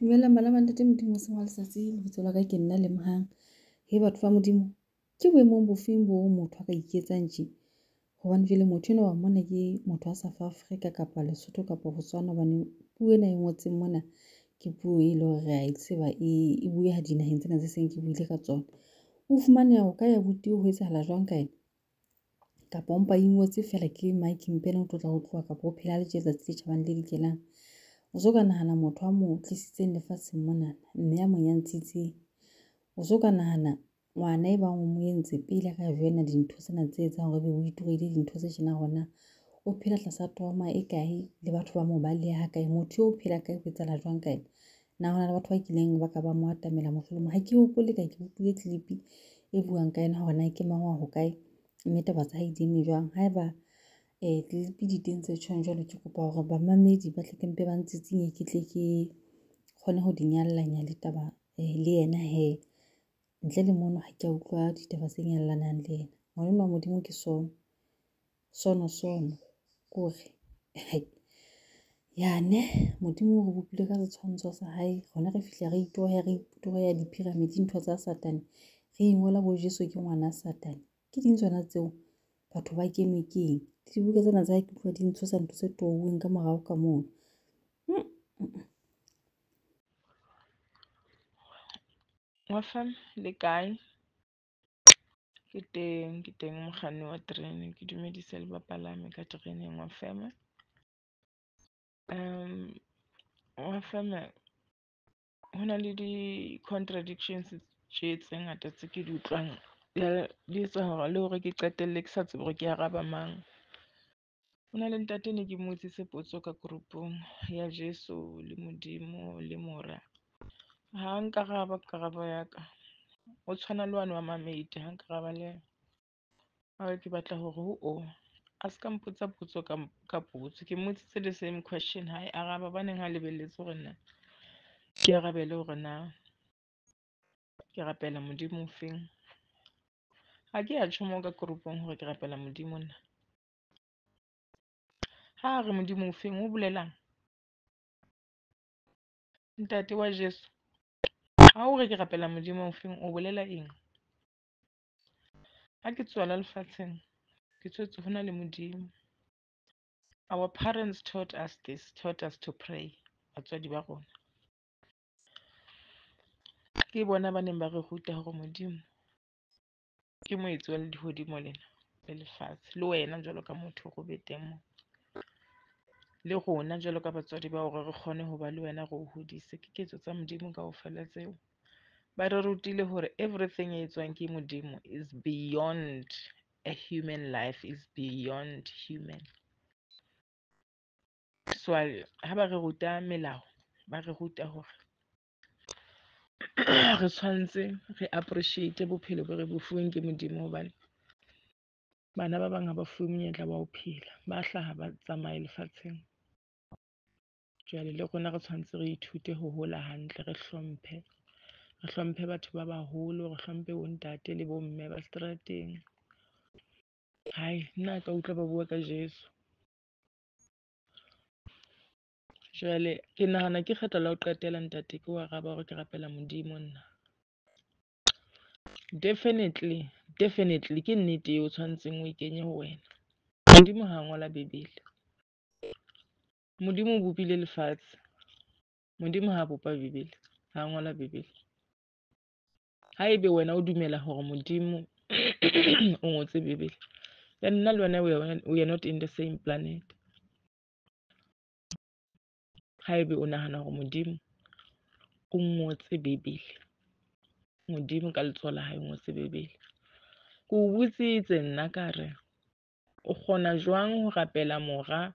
Dumelang bana ba ntate Modimo o seng wa letsatsi lebitso la ka ke nna le mohang. He batho ba Modimo ke boemong bofeng bo motho a ka iketsang tje? Hobane jwale motho enwa wa mona ke motho wa South Africa kapa Lesotho kapa Botswana hobane puo ena e ngotseng mona ke puo e leng hore re a tseba e bueha dinaheng tsena tse seng ke buile ka tsona. O fumaneha o ka ya boteng ho etsahala jwang ka ena? Kapa o mpa ingotse feela ke Mike Mpena o tlotla ho tloha kapa o phela le tje letsatsi le tjhabang le dikelang. O ka nahana motho a mo tlisitseng lefatsheng mona, mme a mo nyantshitseng. O so ka nahana ngwana e bang o mo entse pele a ka join-a dintho tsena tse etsang hore ebe o itoile dintho tse tjena hore na o phela tlasa trauma e kae le batho ba mo baleha ha kae. Motho eo o phela kae ho etsahala jwang ka ena? Na hona le batho ba kileng ba ka ba mo atamela mohlomong ha ke hopole ka ke utlwile clip e buang ka ena hore na ke mang wa hokae, mme taba tsa hae di eme jwang. Haeba clip di teng tse tjhong jwalo, ke kopa hore bamamedi ba tle ke mpe ba ntshitsinye ke tle ke kgone ho di nyallanya le taba le yena hee. Ntle le mono ha ke a utlwa ditaba tse nyalanang le yena. Ngwana wa Modimo ke sono, sono sono kore yane Modimo o re bopile ka setshwantsho sa hae. Rona re fihla re itoya re itoya di-pyramid ntho tsa Satane. Re ingola bo Jeso ke ngwana Satane. Ke ding tsona tseo batho ba kenwe ke eng? Dibuka tsena tsa ke tloha di ntshosa ntho tse touweng ka morao ka moo. Wafam le kae? Ke teng ke teng mokganni wa terene ke dumedise le bapalami ka tereneng wa fema. Wa fema ho na le di-contradictions tje tse ngata tse ke di utlwang di etsa hore le hore ke qetelle ke sa tsebe hore ke araba mang. Ho na le ntate ne ke motsitse potso ka group-ong ya Jeso le Modimo le Mora. Ha nkaraba karabo ya ka o tshwana le wane wa Mamate ha nkaraba le yena. A ke batla hore ho o a ka mpotsa potso ka potso ke mmotsitse the same question ha e araba hobaneng ha lebelletse hore nna ke arabele hore na ke rapela Modimo o feng. Ha ke ya tjho moo ka group-ong hore ke rapela Modimo nna. Ha re Modimo feng o bolelang? Ntate wa jesu ha o re ke rapela Modimo ofeng feng o bolela eng? Ha ke tswala lefatsheng ke tswetse ho na le Modimo. Our parents taught us this, taught us to pray. Batswadi ba rona ke bona ba neng ba re ruta hore Modimo ke moetsi wa lehodimo lena le lefatshe le wena jwalo ka motho o be. Le rona jwalo ka batswadi ba re kgone ho ba le wena hodise ke ketso tsa Modimo tseo. Ba re rutile hore everything e etswang ke Modimo is beyond a human life is beyond human. Jwale ha ba re ruta melao, ba re ruta hore re tshwanetse re appreciate bophelo bo re bo ke Modimo hobane bana ba bang ha ba fuwe monyetla wa phela, ba ba tsamaye lefatsheng. Jwale le rona re tshwanetse re ithute ho hola hantle, re hlomphe re hlomphe batho ba baholo, re hlomphe bo ntate le bo mme ba seterateng. Hai nna ka utlwa ba bua ka Jeso. Jwale ke nahana ke kgetlo la ho qetela ntate ke ho araba hore ke rapela Modimo nna. Definitely, definitely ke nnete eo o o e kenye ho wena. Modimo ha ngola Bebele. Modimo o bopile lefatshe. Modimo ha bopa Bebele, ha ngola Bebele. be wena o dumela hore Modimo o ngotse Bebele, then nna le wena we are not in the same planet. Haebe o nahana hore Modimo o ngotse Bebele, Modimo ka letsoho la hae ngotse Bebele. Ke o botsitse nna ka re o kgona jwang ho rapela mora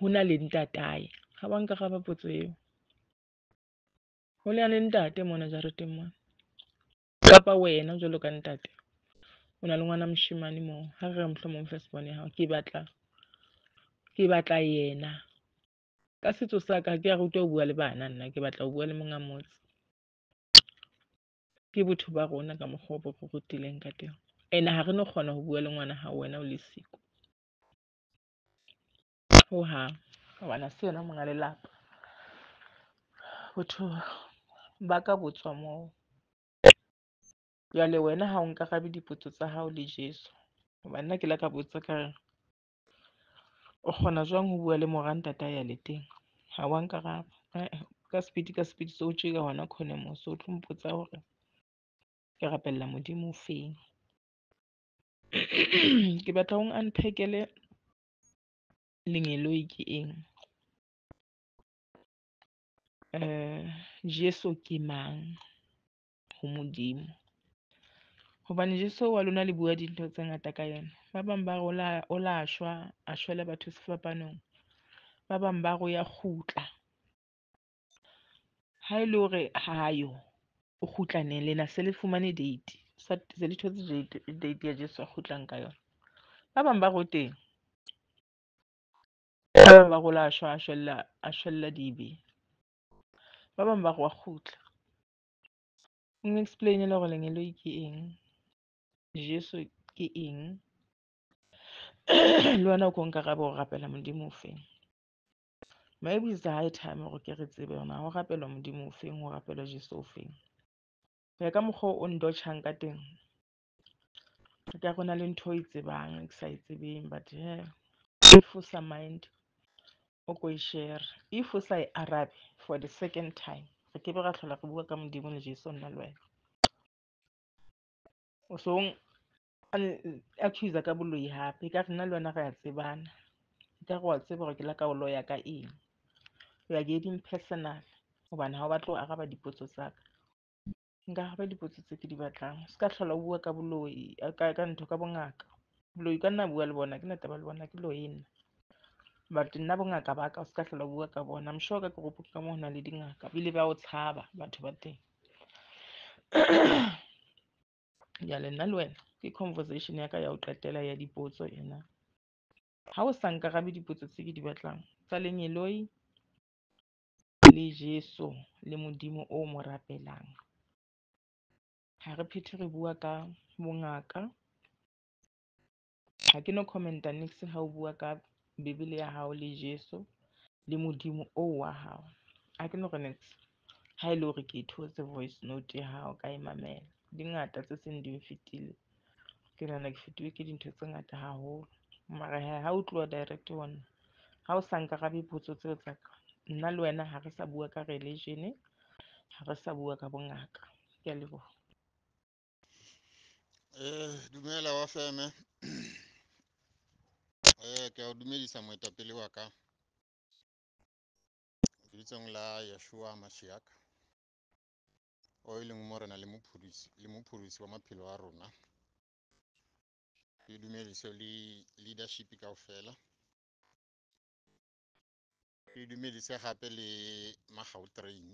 ho na le ntatae? Ha ga ba potso eo. Ho na le ntate mona jareteng mona. Kapa wena jalo ka ntate. O na le ngwana moshimane moo. Ga re re first born ya hao ke batla ke batla yena. Ka setso sa ka ke ya ruta o bua le bana nna. Ke batla o bua le monga motse. Ke botho ba rona ka mokgwa go re rutileng ka teng. And ha re no kgona go bua le ngwana ga wena o le siko ho hang hobane ha se yena monga lelapa botho ba ka botswa moo. Jwale wena ha o nkarabe dipotso tsa hao le Jeso hobane nna ke la ka botsa ka re o kgona jwang ho bua le mora ntate ya le teng ha wa nkaraba. Ka sepedi ka speed so o tjeka hona corner moo so o tlo mpotsa hore ke rapella Modimo o feng. Ke batla o unpack-ele lengeloi ke eng? Jeso ke mang? Ho Modimo. Hobane Jeso wa lona le bua dintho tse ngata ka yena. Ba bang ba re o la shwa a shwela batho sefapanong. Ba bang ba re ya kgutla. Ha ele hore ha o kgutlane lena se le fumane date. Se le thotse date ya Jeso a kgutlang ka yona. Ba bang ba re o teng ba gola a šwa a šwella dibe ba bangwe ba go khutla ng explain le go go lenyeloi ke eng? Jesu ke eng? Le wena o nka gabe go rapela modimo o feng maybe is the high time go ke re tsebe yona go rapelwa modimo feng go rapelwa jesu feng ya ka mogho o ndo ndotšhang ka teng ke ka go na le ntho o e tsebang ke e tsebeng but he some e mind o ko e if o sa e arabe for the second time re ke be ra tlhola re bua ka Modimo le Jeso nna le wena. O so accuse ka boloi hape re nna le wena re a tsebana. Ka re wa tseba gore ke la ka ya ka eng? O ya getting personal gobane ga o batle ho araba dipotso tsaka nka gape dipotso tse ke di batlang. Se ka tlhola o bua ka boloi ka ntho ka bongaka. Boloi ka nna bua le bona ke nataba le bona ke loye nna but nna bongaka ba ka o ska hlola o bua ka bona. I'm sure ka group ka moo ho na le dingaka. Bile ba o tshaba batho ba teng. Jwale nna le wena ke conversation ya ka ya ho qetela ya dipotso ena. Ha o sa nkarabe dipotso tse ke di batlang tsa lenyeloi le Jeso le Modimo o mo rapelang. Ha re phethe re bua ka bongaka. Ha ke no comment-a niks ha o bua ka bebele ya hao le Jeso le Modimo oo wa hao. Ha ke no nex niks e le gore ke e voice note ya hao ka e mamela? Dingata tse seng di fetile. Ke nana ke fetiwe ke dintho tse ngata haholo. Mara hee ha o tluwa direct ho nna ha o sa nkarabe potso tseo tsa ka nna le wena ha re sa bua ka religion ha re sa bua ka bongaka. Ke a leboha. Dumela wa feme Eh, kɛɛdumedisã mõe t'a pele waka bɩ tõng la yasua masiak o y lĩng morena le mupurisi wa maphelo a rona. Ke dumediso le leadership kaofela ke dumedise gape le magau train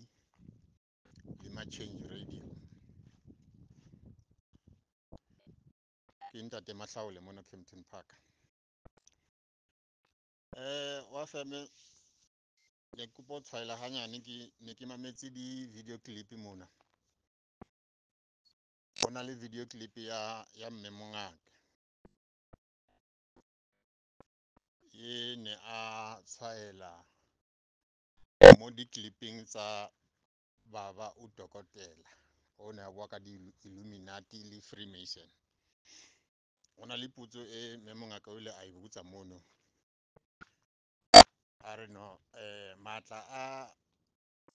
le machange radio. Ke ntate mahlaole mo no campton park eh wa feme ke kopa ho tshwaela ganyane ke ne ke mametse di video clip mona. Go na le video clip ya ya mme mongaka. E ne a tshwaela mo di clipping tsa baba o dokotela o ne a bua ka di Illuminati le Freemason. Go na le putso e mme mongaka o ile a e botsa mono a re no eh matla a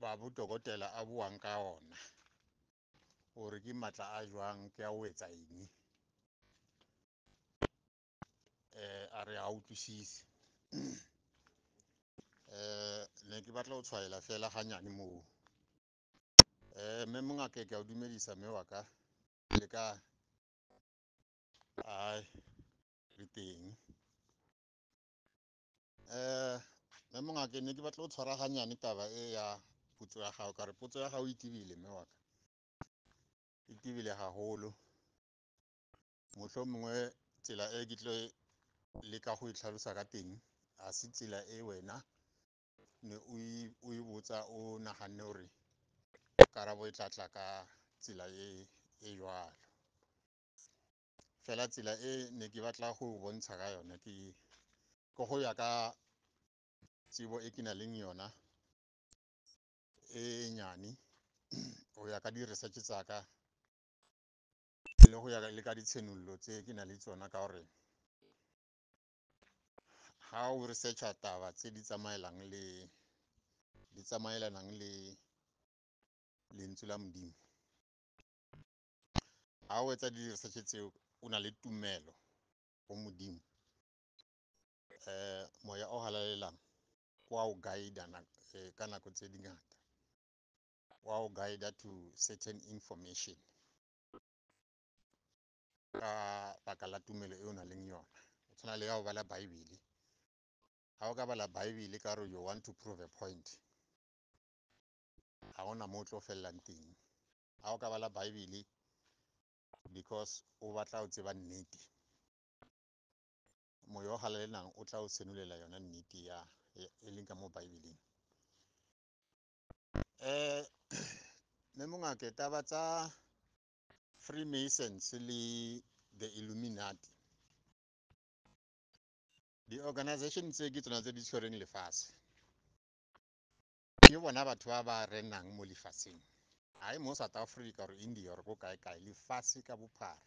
baba dokotela a buang ka ona hore ke matla a jwang ke a o etsa eng? Eh a re a utlwisise. Eh ne ke batla ho tshwaela fela hanyane moo. Eh mme mongaka ke a o dumedisa mme wa ka le ka ai re teng. Eh mme mongaka ne ke batla go tshwaraganyane taba e ya potso ya gago ka re potso ya gago e tibile mme waka e tibile motlho mongwe tsela e ke tlo leka go itlhalosa ka teng a se tsela e wena ne o e botsa o naganne gore karabo e tla tla ka tsela e e jwalo. Fela tsela e ne ke batla go bontsha ka yone ke go ya ka tsebo e ke nang le yona e nyane go ya ka di-research tsa ka le go ya le ka ditshenollo tse ke na le tsona ka gore ga o researcha taba tse di tsamaelang le di tsamaelanang le lentswe la modimo ga o etsa di-research tseo o na le tumelo go modimo. Eh moya o halalelang wa o na, eh, ka nako tse dingata o guide to certain information. Ka baka la tumelo e o nang leng yona. O tshwana le ya go bala bible. Ga o ka bala bible ka re you want to prove a point. Ga gona mo o tlo felelang teng. Ga o ka bala bible because o batla o tseba nnete. Moya o halalelang o tla o senolela yona nnete ya e bibleng eh freemasons le the illuminati. Di-organization tse ke tsona tse di tshwereng lefase ke bona batho ba ba renang mo lefaseng ga mo south africa or india or ko kae-kae lefase ka bophara.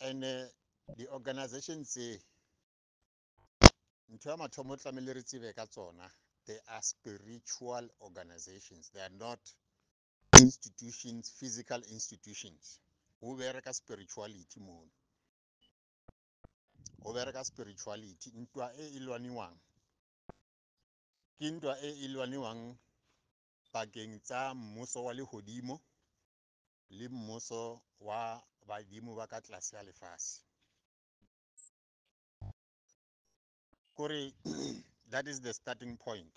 And-e di-organization tse ntho ya mathomo o tlamehile re tsebe ka tsona they are spiritual organizations. They are not institutions physical institutions. Go bereka spirituality mono. Go bereka spirituality. Ntwa e e lwaniwang ke ntwa e e lwaniwang pakeng tsa mmuso wa lehodimo le mmuso wa badimo ba ka tlase ya lefase kore that is the starting point.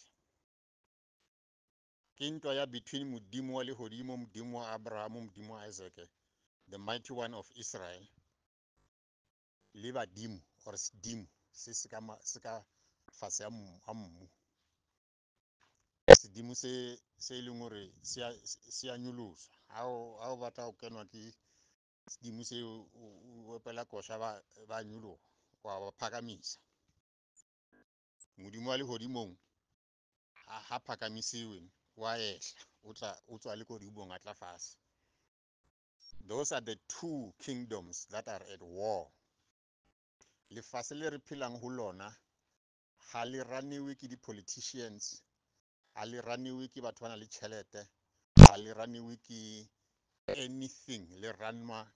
Ke ntwa ya between modimo wa lehodimo modimo wa abraham modimo wa isaac the mighty one of israel le badimo or sedimo se se ka fase ga mmu sedimo se se e leng gore se a nyoloswa ga o batla go kenwa ke sedimo se o opela koša ba nyologa wa ba phakamisa modimo wa phakamisiwe wa o tswa le kodimong a tla fase those are the two kingdoms that are at war. Lefase le re phelang go lona ga le ke di-politicians ga le raniwe ke batho ba na le tšhelete ga le raniwe ke anything le ranwa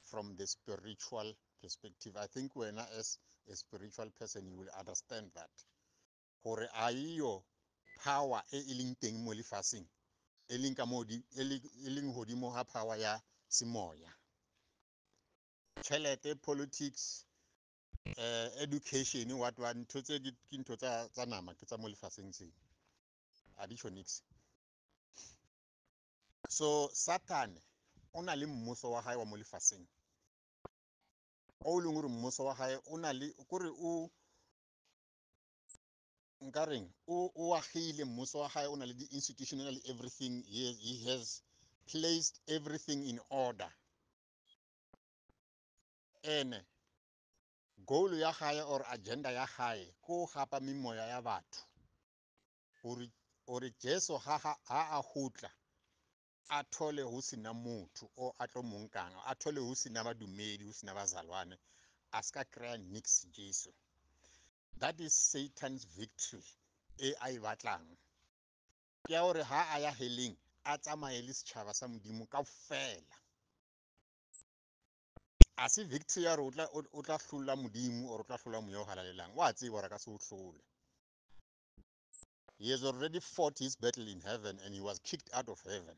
from the spiritual perspective. I think wena as a spiritual person you will understand that gore a eyo power e e leng teng mo lefatsheng e leng ka mo e leng godimo ga power ya semoya. Tšhelete politics uh, education what what ntho tse ke ntho tsa nama ke tsa mo lefatsheng seng a di so satan o na le mmuso wa gae wa mo lefatsheng. O leng gore mmuso wa gae o na le kore o nkareng o o agile mmuso wa gae o na le di-institution o na le everything he, he has placed everything in order. Ene goal ya gae or agenda ya gae ko gapa memoya ya batho. Gore jesu ha ha a gutla a thole go sena motho o a tlo monkang a thole go sena badumedi go sena bazalwane a se ka kry-a nix jesu that is satan's victory. E a e batlang. Ke ya gore ha a ya heleng a tsamaye le setšhaba sa modimo ka fela a se victory ya gore o tla hlola modimo or o tla hlola moya o halalelang. Wa tseba gore ka se o hlole. He has already fought his battle in heaven and he was kicked out of heaven.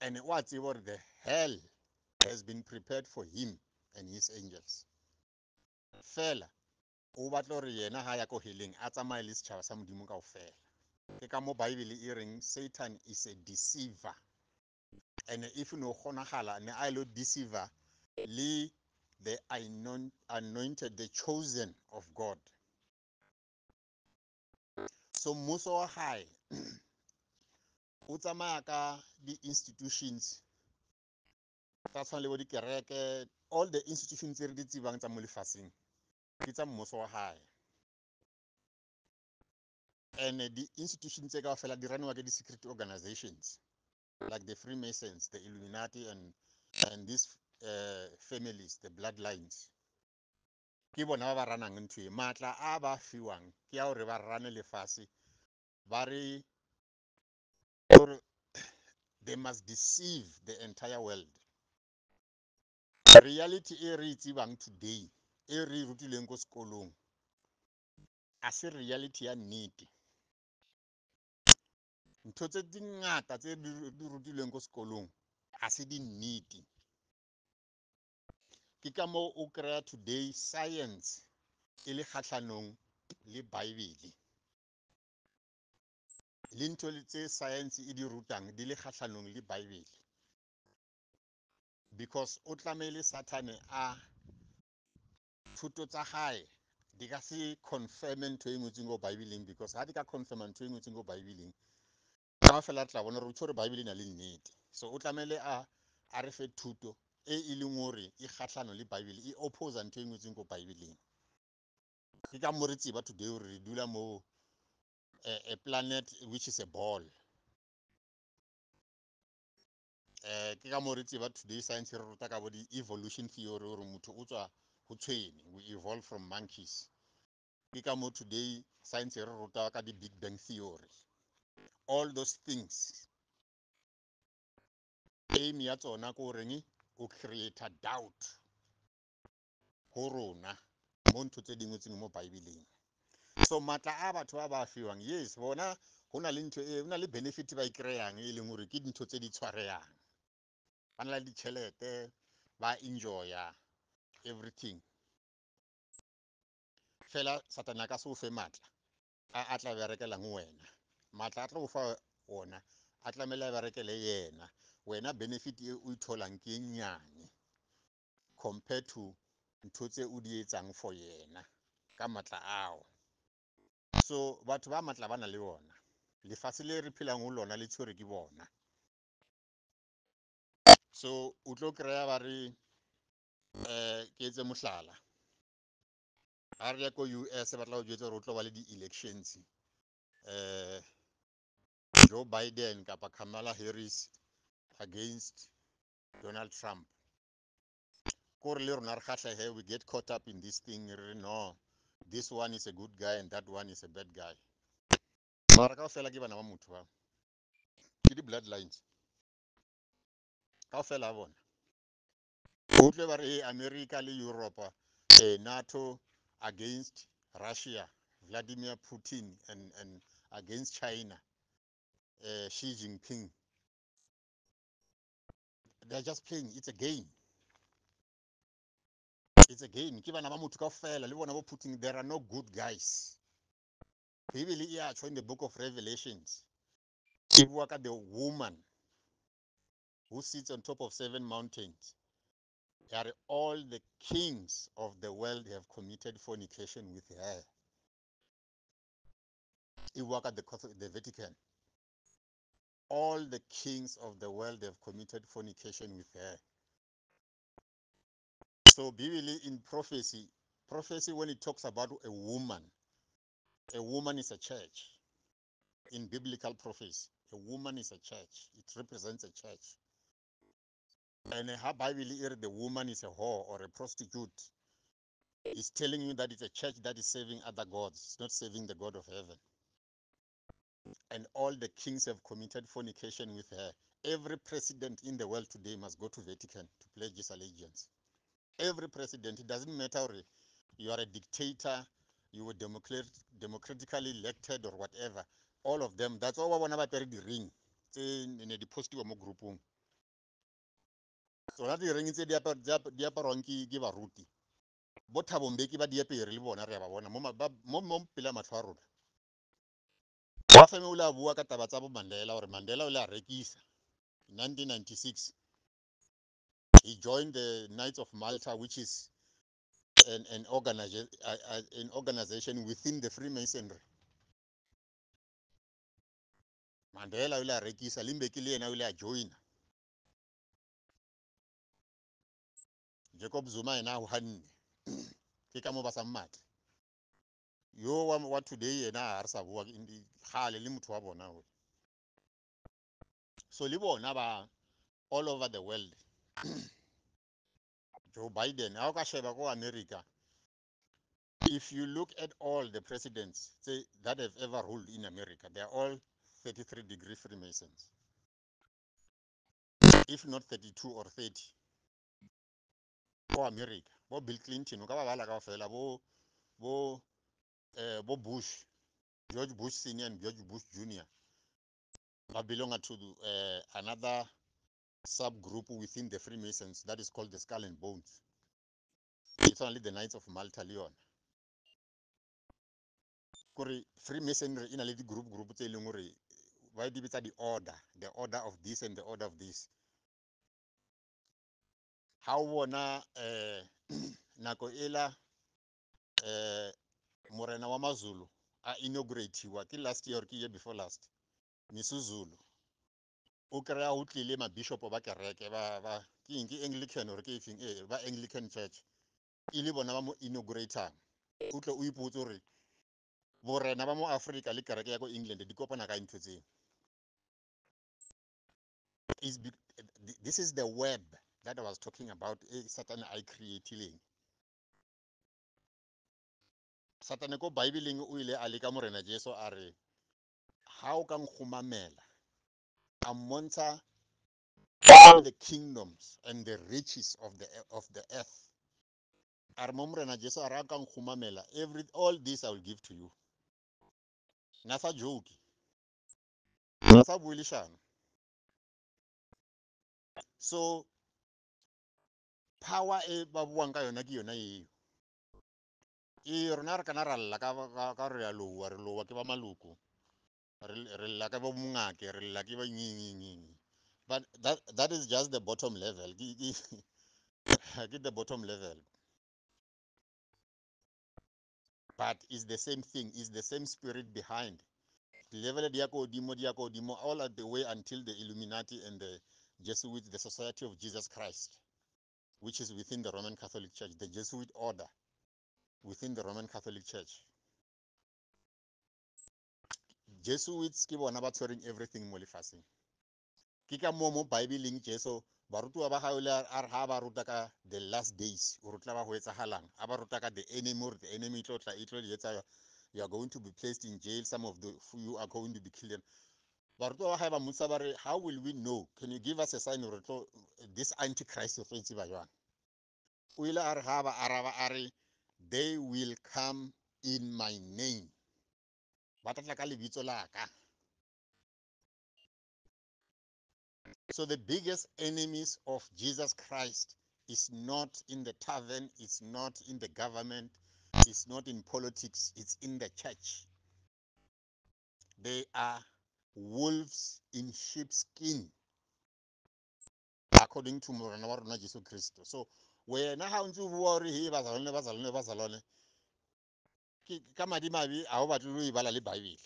And wa tseba gore the hell has been prepared for him and his angels. Fela o batla gore yena ha ya ko heleng a tsamaye le setšhaba sa modimo kao fela ke ka mo bible e reng satan is a deceiver. And if no kgonagala ne a ilo deceiver le the anointed the chosen of god. So mmuso wa gae o tsamaya ka di-institutions tsa tshwana le bo dikereke all the institutions tse re di tsebang tsa mo lefaseng ke tsa mmuso wa gae and the institutions tse kaofela di raniwa ke di-secret organizations like the freemasons the illuminati and, and these uh, families the bloodlines. Ke bona ba ba ranang ntho e maatla a ba fiwang ke ya gore ba rane lefase ba re they must deceive the entire world. Reality e re e today e re e rutileng ko sekolong a se reality ya nnete. Ntho tse dingata tse di rutilweng ko sekolong ga se di nnete. Ke ka moo o kry-a today science e le kgatlhanong le bible. Le ntho tse science e di rutang di le kgatlhanong le bible. Because o tlamehile sathane a thuto tsa gae di ka se confirme ntho e ngotseng ko bibleng because ga di ka confirma ntho e ngotseng ko bibleng ka fela re tla bona re utswa gore bible e na le nnete. So o tlamehile a re fe thuto e e leng gore e kgatlhano le bible e opposa ntho e ngotseng ko bibleng ke ka mo re tseba today gore re dula mo a, planet which is a ball. Eh ke ka mo re tseba today science re ruta ka bo di-evolution theory gore motho o tswa go tshwene we evolve from monkeys. Ke ka mo today science re ruta ka di-big bang theory. All those things aim ya tsona ko reng o creator doubt go rona mo ntho tse dingwe tseng mo bibleng so matla a batho ba ba fiwang yes bona go na le ntho e na le benefit ba e kry-ang e leng gore ke dintho tse di tshwareyang ba na le ditšhelete ba enjoya. Everything. Fela satana ka se o fe maatla a a tla berekelang wena. Maatla a tla o fa ona a tlamele a berekele yena. Wena benefit e o itholang ke nnyane compared to ntho tse o di etsang for yena ka matla ao. So batho ba matla ba na le bona. Lefase le re phelang go lona le tshwere ke bona. So o tlo kry-a ba re um ke etse mohlala. Ga re ya ko us ba tla go jwetsa gore o tlo ba le di-elections. Um joe biden kapa kamala harris against donald trump. Kore le rona re kgatlhege we get caught up in this thing. Re no this one is a good guy and that one is a bad guy. Mara ka fela ke bana ba motho ba ke di-bloodlines. Ka fela a bona utlwe ba re e america le europa eh, nato against russia vladimir putin and, and against china uh, xi jinping. They're just playing. It's a game. It's a game. Ke bana ba motho kao fela le bona bo putin there are no good guys. Bibele e a tšho in the book of revelations. E bua ka the woman who sits on top of seven mountains. That all the kings of the world have committed fornication with her. E bua ka the, the Vatican. All the kings of the world have committed fornication with her. So Bibele in prophecy, prophecy when it talks about a woman, a woman is a church. In biblical prophecy, a woman is a church. It represents a church. And her Bible here, the woman is a whore or a prostitute. It's telling you that it's a church that is serving other gods. It's not serving the God of heaven. And all the kings have committed fornication with her. Every president in the world today must go to Vatican to pledge his allegiance. Every president, it doesn't matter you are a dictator, you were democrat, democratically elected or whatever. All of them, that's all I want to the ring. di postiwa mo groupong tsona di reng tse di apar- di ap- di aparwang ke baruti? Bo thabombeki ba diapere le bona re a ba bona mo pele a matlho a rona. Wa? feme o le a bua ka taba tsa bo mandela gore mandela o le a rekisa. in 1996 he joined the knights of malta which is an, an, organiza an organization within the freemasonry. Mandela o le a rekisa le mbeki le yena o le a joina jacob zuma yena o ganne ke ka mo ba sa mmatla. Yo wa, wa today yena ha re sa boa gale le motho wa bona o so le bona ba all over the world. Joe biden ha o ka sheba ko america if you look at all the presidents say, that have ever ruled in america they are all 33 degree freemasons. If not 32 or 30 ko america bo bill clinton o ka ba bala bo bo eh, bo bush george bush senior and george bush junior. Ba belong to uh, another subgroup within the freemasons that is called the skull and bones. It's only the knights of malta leon kore freemasonry ina le di-group group tse e leng gore ba di bitsa di-order the order of this and the order of this ha o bona eh nako ela eh morena wa mazulu a inauguratiwa ke last year ke year before last misuzulu o kry-a o tlile mabishopo ba kereke ba ke eng ke anglican or ke efeng? Eh ba anglican church. E le bona ba mo inaugurator o tle o ipotse gore borena ba mo africa le kereke ya ko england di kopana ka ntho tseo. Is this is the web. That I was talking about satane a creatileng. Satane ko bibleng o ile a leka morena jesu a re ha o ka all the kingdoms and the riches of the of the earth. A re mo morena jesu a re every all this i will give to you. Na sa joke? Na sa so power e ba buang ka yona ke yona eo. E rona re kana ra ka re a lowa re lowa ke ba maloko. Re lla ka ba mongake re lla ke ba nyenyenyenye but that that is just the bottom level. Ke the bottom level. But is the same thing is the same spirit behind. Level di ya ko godimo di ya ko godimo all the way until the illuminati and the jesuits the society of jesus christ which is within the roman catholic church the jesuit order within the roman catholic church. Jesuits ke bona ba tshwereng everything mo lefaseng ke ka moo mo bibleng jesu barutiwa ba gae le a re ga ba ruta ka the last days o rutla ba go etsagalang a ba ruta ka the enemy or the enemy e tlo e tlo etsa you are going to be placed in jail some of the you are going to be killed how will we know? Can you give us a sign tlo this antichrist o tlo itseba jwang? O ile a re ga ba araba they will come in my name. So the biggest enemies of Jesus Christ is not in the tavern, it's not in the government, it's not in politics, it's in the church. They are wolves in sheepskin, according to Morana wa rona Jesu Kristo. So wena ha o ntse o bua hore he bazalwane bazalwane bazalwane. Ka madimabe a o batle ho ibala le bible.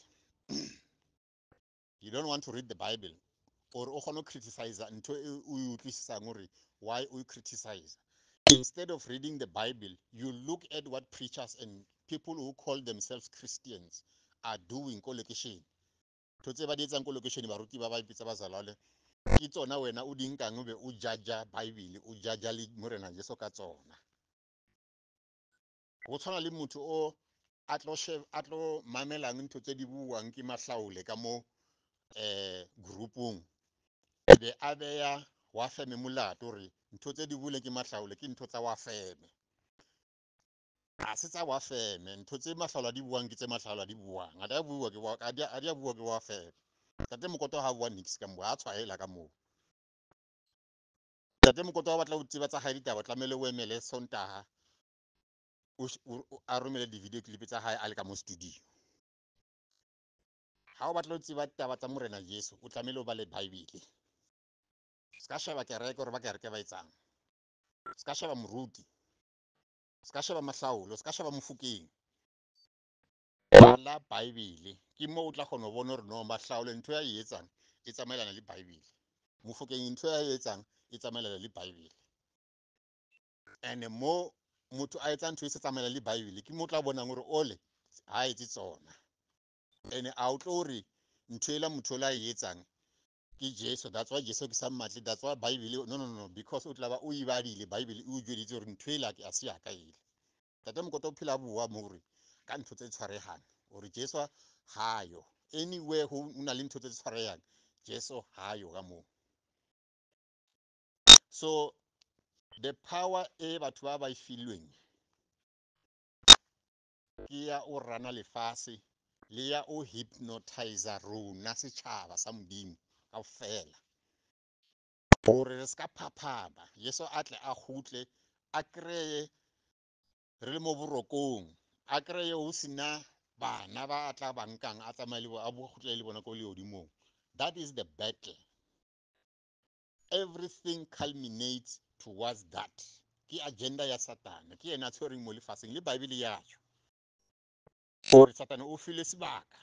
You don't want to read the bible or o kgone ho criticize e o e why o e criticize instead of reading the bible you look at what preachers and people who call themselves christians are doing ko lekešene tse ba di etsang ko lekešene baruti ba ba ipitsa bazalwane ke tsona wena o di nkang o be o jaja bible o jaja le morena jesu ka tsona. Go tshwana le motho o a tlo mamelang ntho tse di buang ke mahlaole ka mo eh groupung e be a beya wa feme molato gore ntho tse di bule ke mahlaole ke ntho tsa wa feme a se tsa wa feme. Ntho tse mahlaolo a di buang ke tse mahlaolo a di buang. A di a bua ke a di a bua ke wa feme. Tate mokoto ha bua niks ka mo a tshwaela ka moo. Tate mokoto wa batla ho tseba tsa hae ditaba tlamehile o emele Sontaha o o- o- a romele di-video clip tsa hae a le ka mo studio. Ha o batla ho tseba taba tsa morena jesu o tlamehile o ba le bible. Se ka sheba kereke gore ba kereke ba etsang. Se ka sheba moruti se ka sheba mahlaolo se ka sheba mofokeng bala bible ke mo o tla kgona ho bona hore no mahlaolo ntho ya e etsang e tsamaelana le bible mofokeng ntho ya e etsang e tsamaelana le bible and mo motho a etsa ntho e se tsamaelana le bible ke mo o tla bonang hore ole ha etse tsona. Ene a o tlo re ntho ela motho la e etsang jesu that's why jesu ke sa mmatle that's why bible no no no because o tla ba o e badile bible e o jweditse gore ntho ela a se ya ka ele tate mokoto o phela boa mo gore ka ntho tse tshwaregang gore jesu hayo. Anywhere ho una le ntho tse tshwarehang jesu hayo ka moo. So the power e batho ba ba e filweng ke ya o rana lefase le ya o hypnotizer rona setšhaba sa modimo. Kaofela. Gore re se ka phaphama yeso a tle a gutle a kry-e re le mo borokong a kry-e ho sena bana ba a tla bankang a tsamaye le a gutle le bona ko leodimong that is the battle. Everything culminates towards that. Ke agenda ya satana ke yena tshwereng mo lefatsheng le bible yajo gore satana o file sebaka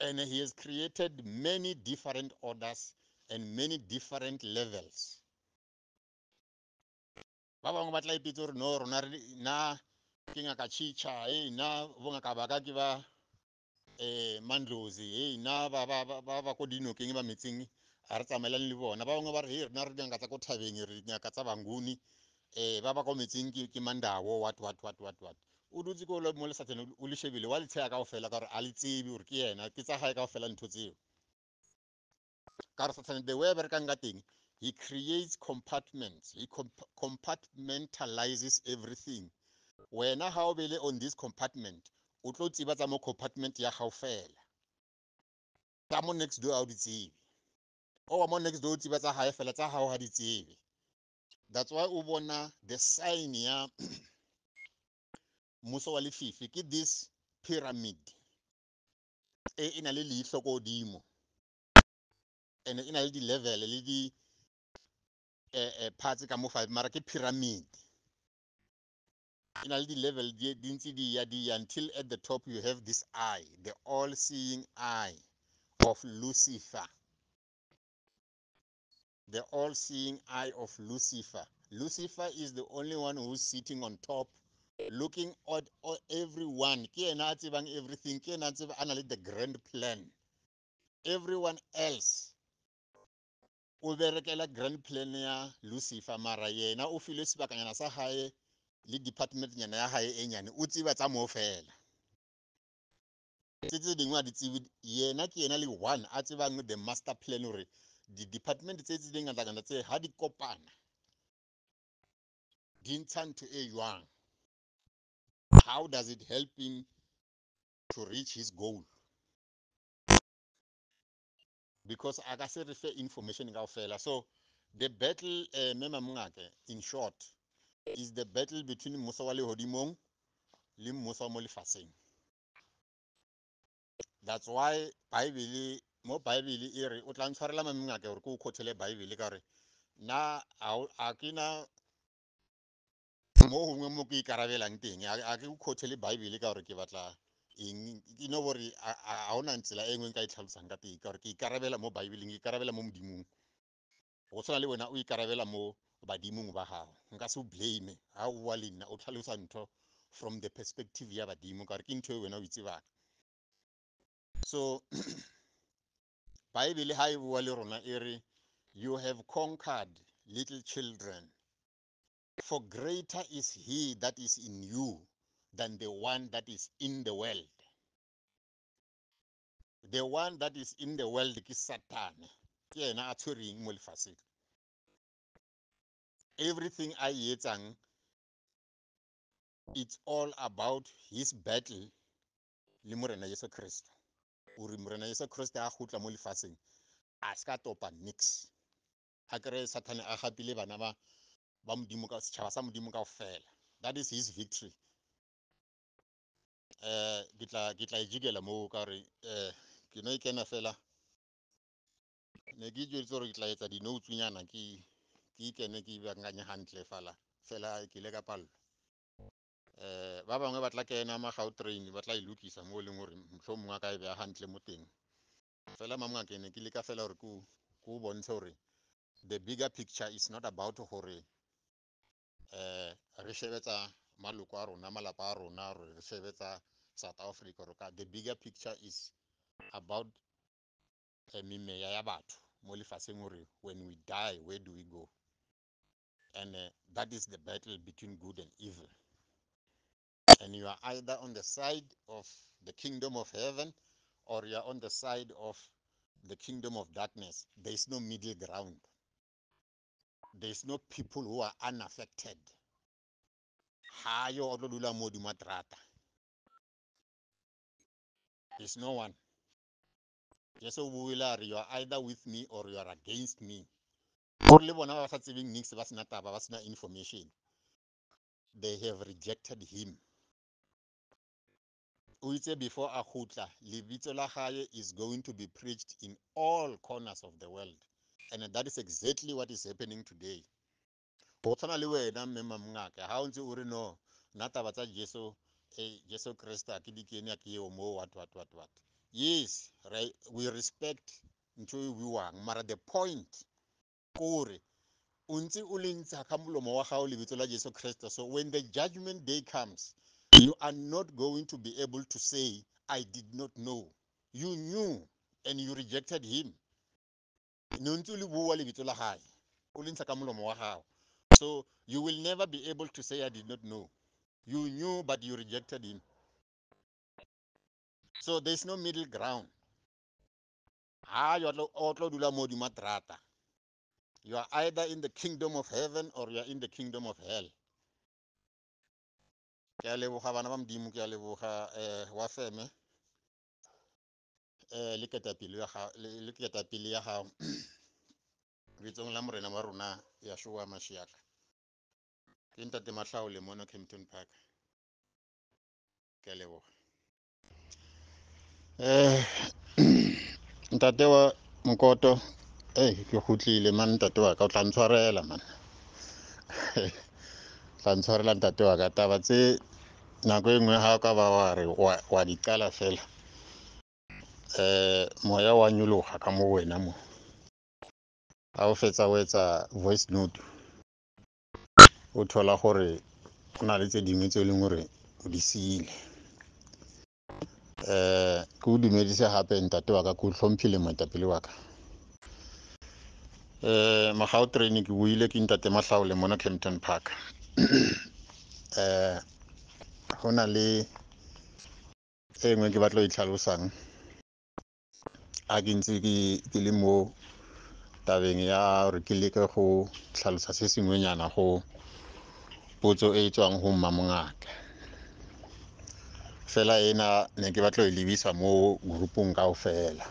and he has created many different orders and many different levels. No rona na chicha e na ke ba eh mandlozi e na ba ba ba ba ko ba a re le bona. Ba bangwe ba re rena re tsa ko thabeng re tsa banguni eh ba ba ko ke what what what what what o dutse ko mo o le shebile wa le tsheya kaofela ka gore a le tsebe gore ke yena ke tsa gae ntho tseo. Ka the way a berekang ka teng he creates compartments he comp compartmentalizes everything. Wena ha o bele on this compartment o tlo tseba tsa mo compartment ya gago fela. Tsa mo next door ha o di tsebe. O wa mo next door o tseba tsa gae fela tsa ha di tsebe. That's why o bona the sign ya mmuso wa lefifi ke this pyramid e e na le leihlo ko godimo and e na le di-level le di eh, eh, parts ka mo five mara ke pyramid. E na le di-level di ntse di ya di ya until at the top you have this eye the all seeing eye of lucifer. The all seeing eye of lucifer. Lucifer is the only one who's sitting on top looking at, everyone. Ke yena a tsebang everything ke yena a na le the grand plan. Everyone else o berekela grand plan ya lucifer mara yena o filwe sebakanyana sa hae le department nyana ya hae e nyane o tseba tsa moo fela. Tse tse dingwe a di tsebe yena ke yena le one a tsebang the master plan hore di-department tse tse di ngata-ngata tse ha di kopana di ntsha ntho e jwang? How does it help him to reach his goal? Because a ka se re fe information kaofela so the battle uh, mema in short is the battle between mmuso wa lehodimong le mmuso wa mo lefaseng. That's why bible mo bible e re o tla ntshwarela mamengake gore ke o khothele bible ka gore na a ke na mo gongwe mo ke ikarabelang teng a ke o khothele bible ka gore ke batla eng ke no gore a ona tsela e nngwe nka e tlhalosang ka teng ka gore ke ikarabela mo bibleng ke ikarabela mo modimong go tshwana le wena o ikarabela mo badimong ba gago nka se o blame ha o bua le nna o tlhalosa ntho from the perspective ya badimo ka gore ke ntho e wena o itsebang so bible ha e bua le rona e re you have conquered little children. For greater is he that is in you than the one that is in the world. The one that is in the world is Satan. ke yena a tshwereng mo lefaseng everything e etsang it's all about his battle le morena yesu kriste ore morena yesu kriste a gutla mo lefaseng a topa nix. A kry satane a gapile bana ba ba modimo ka setšhaba sa modimo ka fela that is his victory. Eh ke tla ke tla ijikela mo ka re eh ke no ikena fela. Ne ke jwetse gore ke tla etsa dinoutsonyana ke ke ikene ke bakanganye gantle fela fela ke ile ka pallo eh ba bangwe ba tla kena magao train ba tla e lokisa mo e leng gore motlho mongwe a ka e beya gantle mo teng. Fela mamngake ne ke leka fela gore ke bontshe gore the bigger picture is not about gore eh re shebetsa maloko a rona malapa a rona re sebetsa south africa ka the bigger picture is about eh, memeya ya batho mo lefatsheng gore when we die where do we go? And uh, that is the battle between good and evil. And you are either on the side of the kingdom of heaven or you are on the side of the kingdom of darkness. There is no middle ground there is no people who are unaffected. There's no one. Re you are either with me or you are against me. Le bona ba ba sa tsebeng nix ba information. They have rejected him. O itse before a gutla lebitso la is going to be preached in all corners of the world and that is exactly what is happening today. Go tshwana le wena mme mamngaka ga o ntse o re no nna taba tsa jesu eh, jesu kreste a ke di a ke eo mo what what what what. Yes right, we respect ntho e buang mara the point kore o ntse o le ntsha ka molomo wa gago lebitso la jesu kreste. So when the judgment day comes you are not going to be able to say i did not know. You knew and you rejected him so you will never be able to say i did not know. You knew but you rejected him. So there's no middle ground. You are either in the kingdom of heaven or you are in the kingdom of hell le ketapele ya gago bitsong la morena wa rona ya showa mashiaka ke ntate matlhao le mono campton park. Ke leboga. Eh ntate wa mokoto e ke gotlile man ntate wa ka o tla ntshwarela man. Tla ntshwarela ntate wa ka. Taba tse nako e nngwe ga o ka ba wa re wa di qala fela eh moya wa nyologa ka mo wena mo. Ga o fetsa o etsa voice note o thola gore o na le tse dingwe tse e leng gore o di siile. Eh ke o dumedise gape ntate wa ka ke o tlhomphile moetapele wa ka. Eh magao training ke buile ke ntate matlhao le mona campton park. Eh go na le e nngwe ke batla o itlhalosang a ke ntse ke le mo tabeng ya gore ke leke go tlhalosa se sengwenyana go potso e e tswang go mmamongaka. Fela ena ne ke batla e lebisa mo groupong kao fela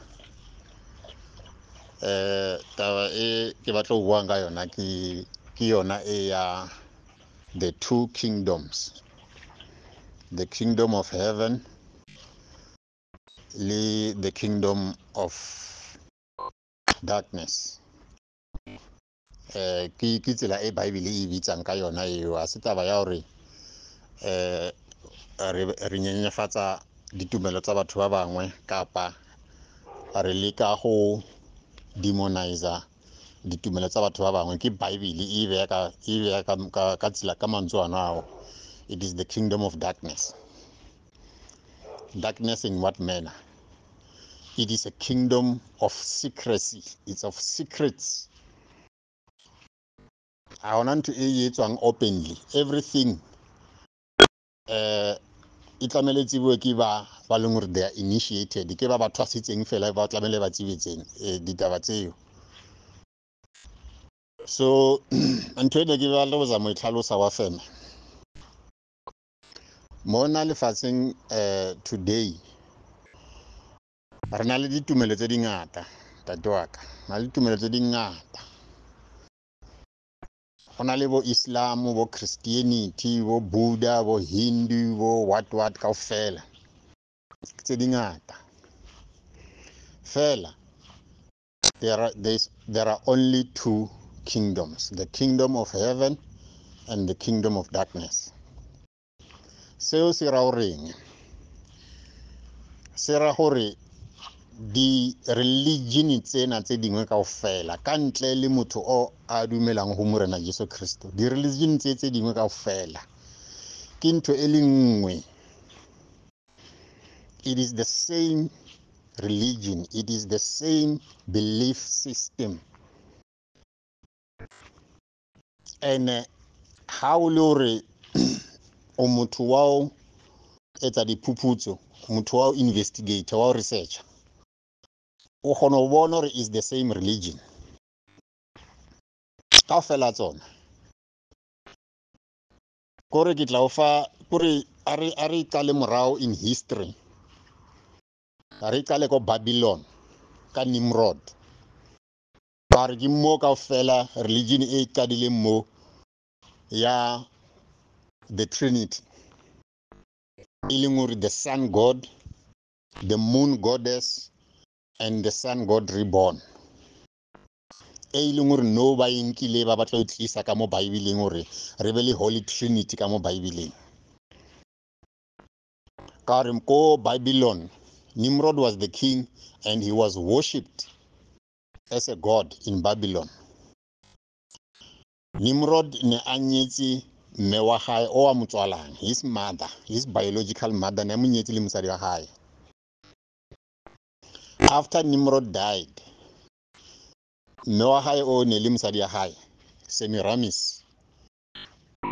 um taba e ke batla go buang ka yona ke yona e ya the two kingdoms. The kingdom of heaven le the kingdom of darkness. Eh ke ke tsela e bible e bitsang ka yona eo a se taba ya gore eh re nyenyefatsa ditumelo tsa batho ba bangwe kapa re leka go demonizer ditumelo tsa batho ba bangwe. Ke bible e beya e ka tsela ka mantswe ana ao. It is the kingdom of darkness darkness in what manner? It is a kingdom of secrecy. It's of secrets. Ntho e e openly. Everything eh e tlamele tsebiwe ke ba ba leng gore they are initiated. Ke ba ba thwasitseng fela ba tlamele ba tsebetseng eh, ditaba tseo. So ntho e ne ke le go zamo e tlhalosa wa feme mona lefatsheng um today re na le ditumelo tse dingata tate wa ka. Na le ditumelo tse dingata. Go na le bo islam bo christianity bo buddha bo hindu bo what what kao fela tse dingata. Fela there are, there are only two kingdoms the kingdom of heaven and the kingdom of darkness seo se ra goreng? Se ra gore di-religion tsena tse dingwe kao fela ka ntle le motho o a dumelang go morena jesu kriste di-religion tse tse dingwe kao fela ke ntho e le nngwe. It is the same religion it is the same belief system. And ha o le hore o motho wa o etsa diphuputso motho wa o investigator wa o researcher o kgona go bona gore is the same religion. Ka fela tsona kore ke tla o fa kore a re qale morago in history a re qale ko babylon ka nimrod. Ba re ke mo kaofela religion e qadileng mo ya the trinity. E leng the sun god the moon goddess and the sun god reborn. E leng gore no ba enkile ba batla go tlisa ka mo baebeleng gore re be le holy trinity ka mo baebeleng ka gore ko babylon nimrod was the king and he was worshipped as a god in babylon. Nimrod ne a nyetse mme wa gae o a motswalang his mother his biological mother ne a mo nyetse le mosadi wa gae after nimrod died mme wa gae o ne le mosadi ya gae semiramis.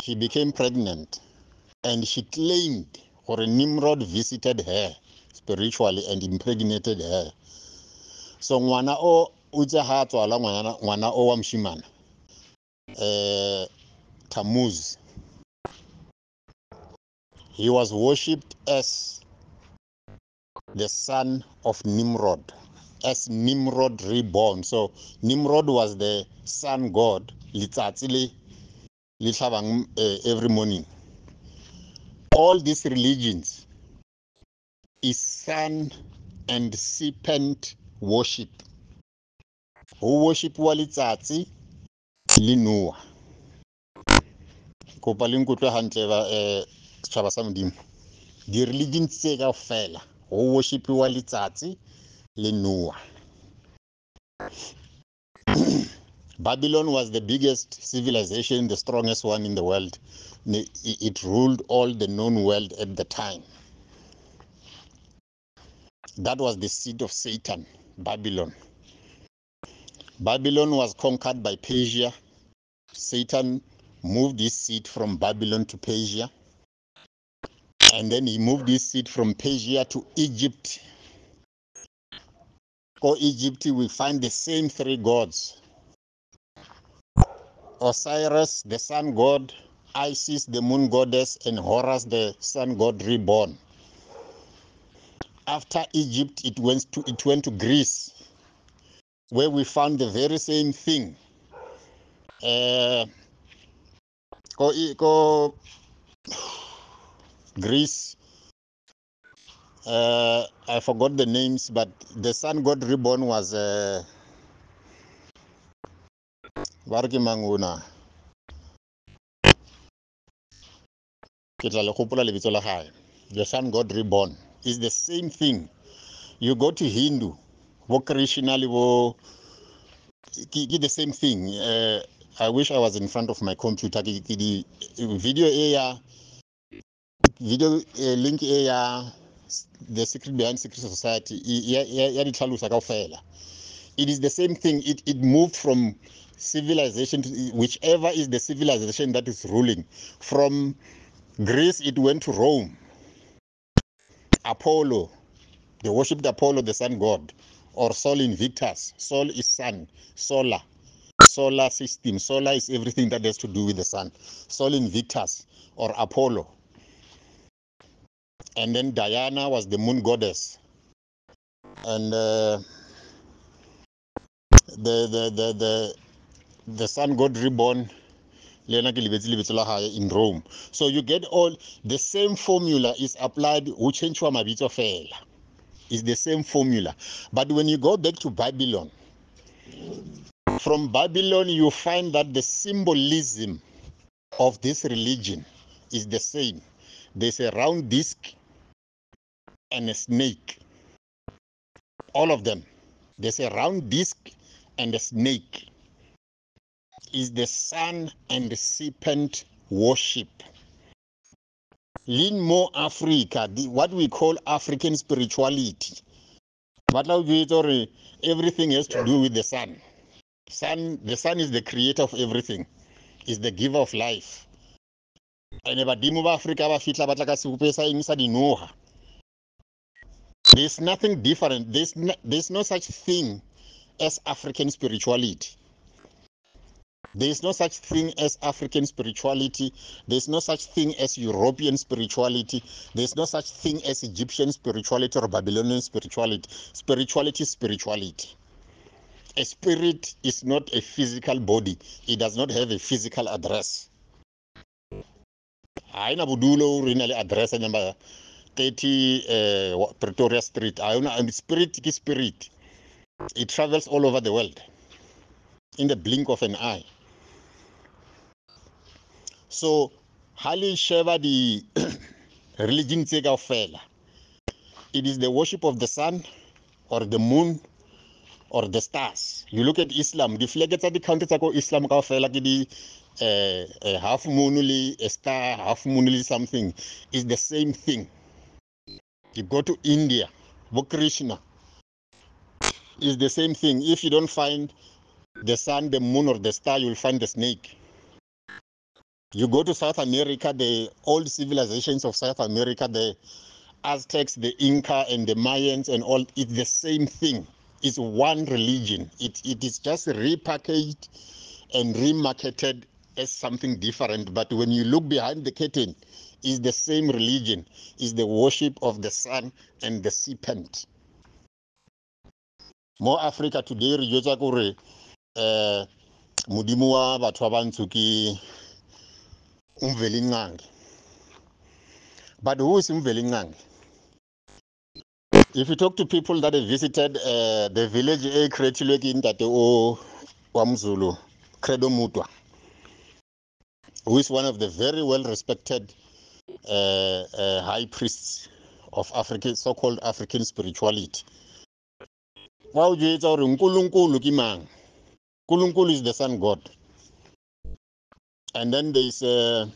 She became pregnant and she claimed gore nimrod visited her spiritually and impregnated her. So ngwana o o tse ha tswala ngwana o wa moshimana eh Tammuz he was worshipped as the son of Nimrod as Nimrod reborn. So Nimrod was the sun god. Le le eh, every morning. All these religions is sun and serpent worship. Who worship wa letsatsi le noa kopa ba setjhaba sa modimo di-religion tse kaofela ho worshipiwa letsatsi le noa. Babylon was the biggest civilization the strongest one in the world. It ruled all the known world at the time. That was the seat of satan babylon. Babylon was conquered by persia. Satan moved his seat from babylon to persia and then he moved his seat from persia to egypt Go Egypt, we find the same three gods Osiris, the sun god, Isis, the moon goddess, and Horus, the sun god reborn. After Egypt, it went to it went to Greece, where we found the very same thing. Uh, go, go Greece. Uh, I forgot the names, but the sun god reborn was uh, Manguna. The sun god reborn is the same thing. You go to Hindu, vocationally, wo, the same thing. Uh, I wish I was in front of my computer. Video area, video uh, link area, the secret behind secret society. It is the same thing. It, it moved from civilization to whichever is the civilization that is ruling. From Greece, it went to Rome. Apollo, they worshipped Apollo, the sun god, or Sol Invictus. Sol is sun, solar, solar system. Solar is everything that has to do with the sun. Sol Invictus or Apollo. And then Diana was the moon goddess. And uh, the, the, the, the, the sun god reborn in Rome. So you get all the same formula is applied who change mabitso fela. It's the same formula. But when you go back to Babylon, from Babylon you find that the symbolism of this religion is the same. There's a round disc and a snake. All of them. There's a round disc and a snake. Is the sun and the serpent worship. lean more africa. The, what we call african spirituality. Jwetsa gore everything has to do with the sun. Sun the sun is the creator of everything. Is the giver of life. Ene badimo ba afrika ba fitla ba tla ka sebupe sa eng there's nothing different there's no, there's no such thing as african spirituality there's no such thing as African spirituality. There's no such thing as European spirituality. There's no such thing as Egyptian spirituality or Babylonian spirituality. Spirituality is spirituality. A spirit is not a physical body. It does not have a physical address. Haina budulo address number 30 uh, Pretoria Street. Haina spirit is spirit. It travels all over the world in the blink of an eye. so ha le sheba religion tse it is the worship of the sun or the moon or the stars you look at islam di flag tsa di-country tsa ko islam kaofela ke uh, uh, half moon a star half moon something is the same thing you go to india krishna is the same thing if you don't find the sun the moon or the star you'll find the snake you go to South America, the old civilizations of South America, the Aztecs, the Inca, and the Mayans, and all, it's the same thing. It's one religion. It, it is just repackaged and remarketed as something different. But when you look behind the curtain, it's the same religion. is the worship of the sun and the serpent. More Africa today, re jwetsa kore eh modimo wa batho ba bantsho ke umvelinqangi but who is umvelinqangi if you talk to people that have visited uh, the village e creatilwe ke ntate o wa mzulu credo mutwa who is one of the very well respected uh, uh, high priests of african so-called african spirituality. Wa o jwetsa gore nkulunkulu ke mang? Nkulunkulu is the sun god. And then there's uh,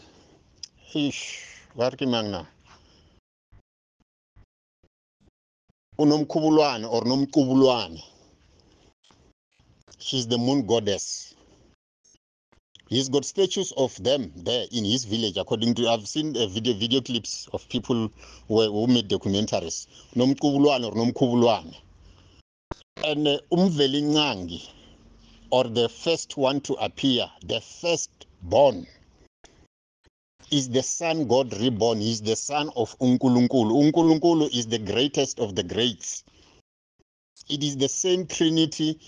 ish, where ke mang na? Unomkhubulwane or nomqubulwane. She's the moon goddess. He's got statues of them there in his village according to i've seen uh, video video clips of people who, who made documentaries. Nomqubulwane or and uh, umvelinqangi or the first one to appear the first born is the sun god reborn. He's the son of unkulunkulu. Unkulunkulu is the greatest of the greats. It is the same trinity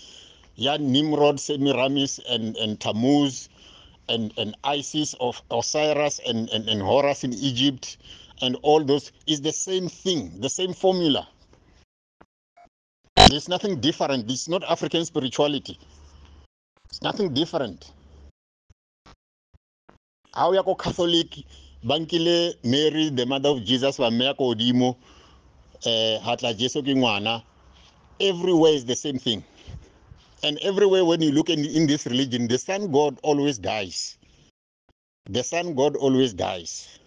ya nimrod semiramis and, and tammuz and, and isis of osiris and, and, and horus in egypt and all those is the same thing the same formula. There's nothing different. It's not african spirituality. It's nothing different. Ya ko catholic ba nkile mary the mother of jesus ba mmeya ko godimo um ha jesu ke ngwana everywhere is the same thing and everywhere when you look in, in this religion the sun god always dies the sun god always dies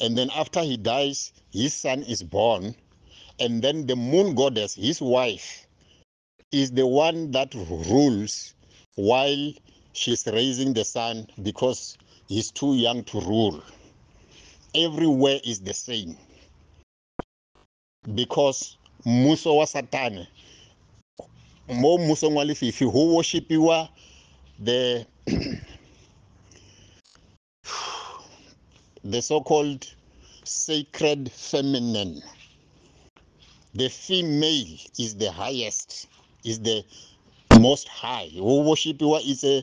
and then after he dies his son is born and then the moon goddess his wife is the one that rules while she's raising the son because he's too young to rule. Everywhere is the same. Because muso satane mo musong wa lefifi ho worshipiwa the the so-called sacred feminine. The female is the highest is the most high. Ho worshipiwa is a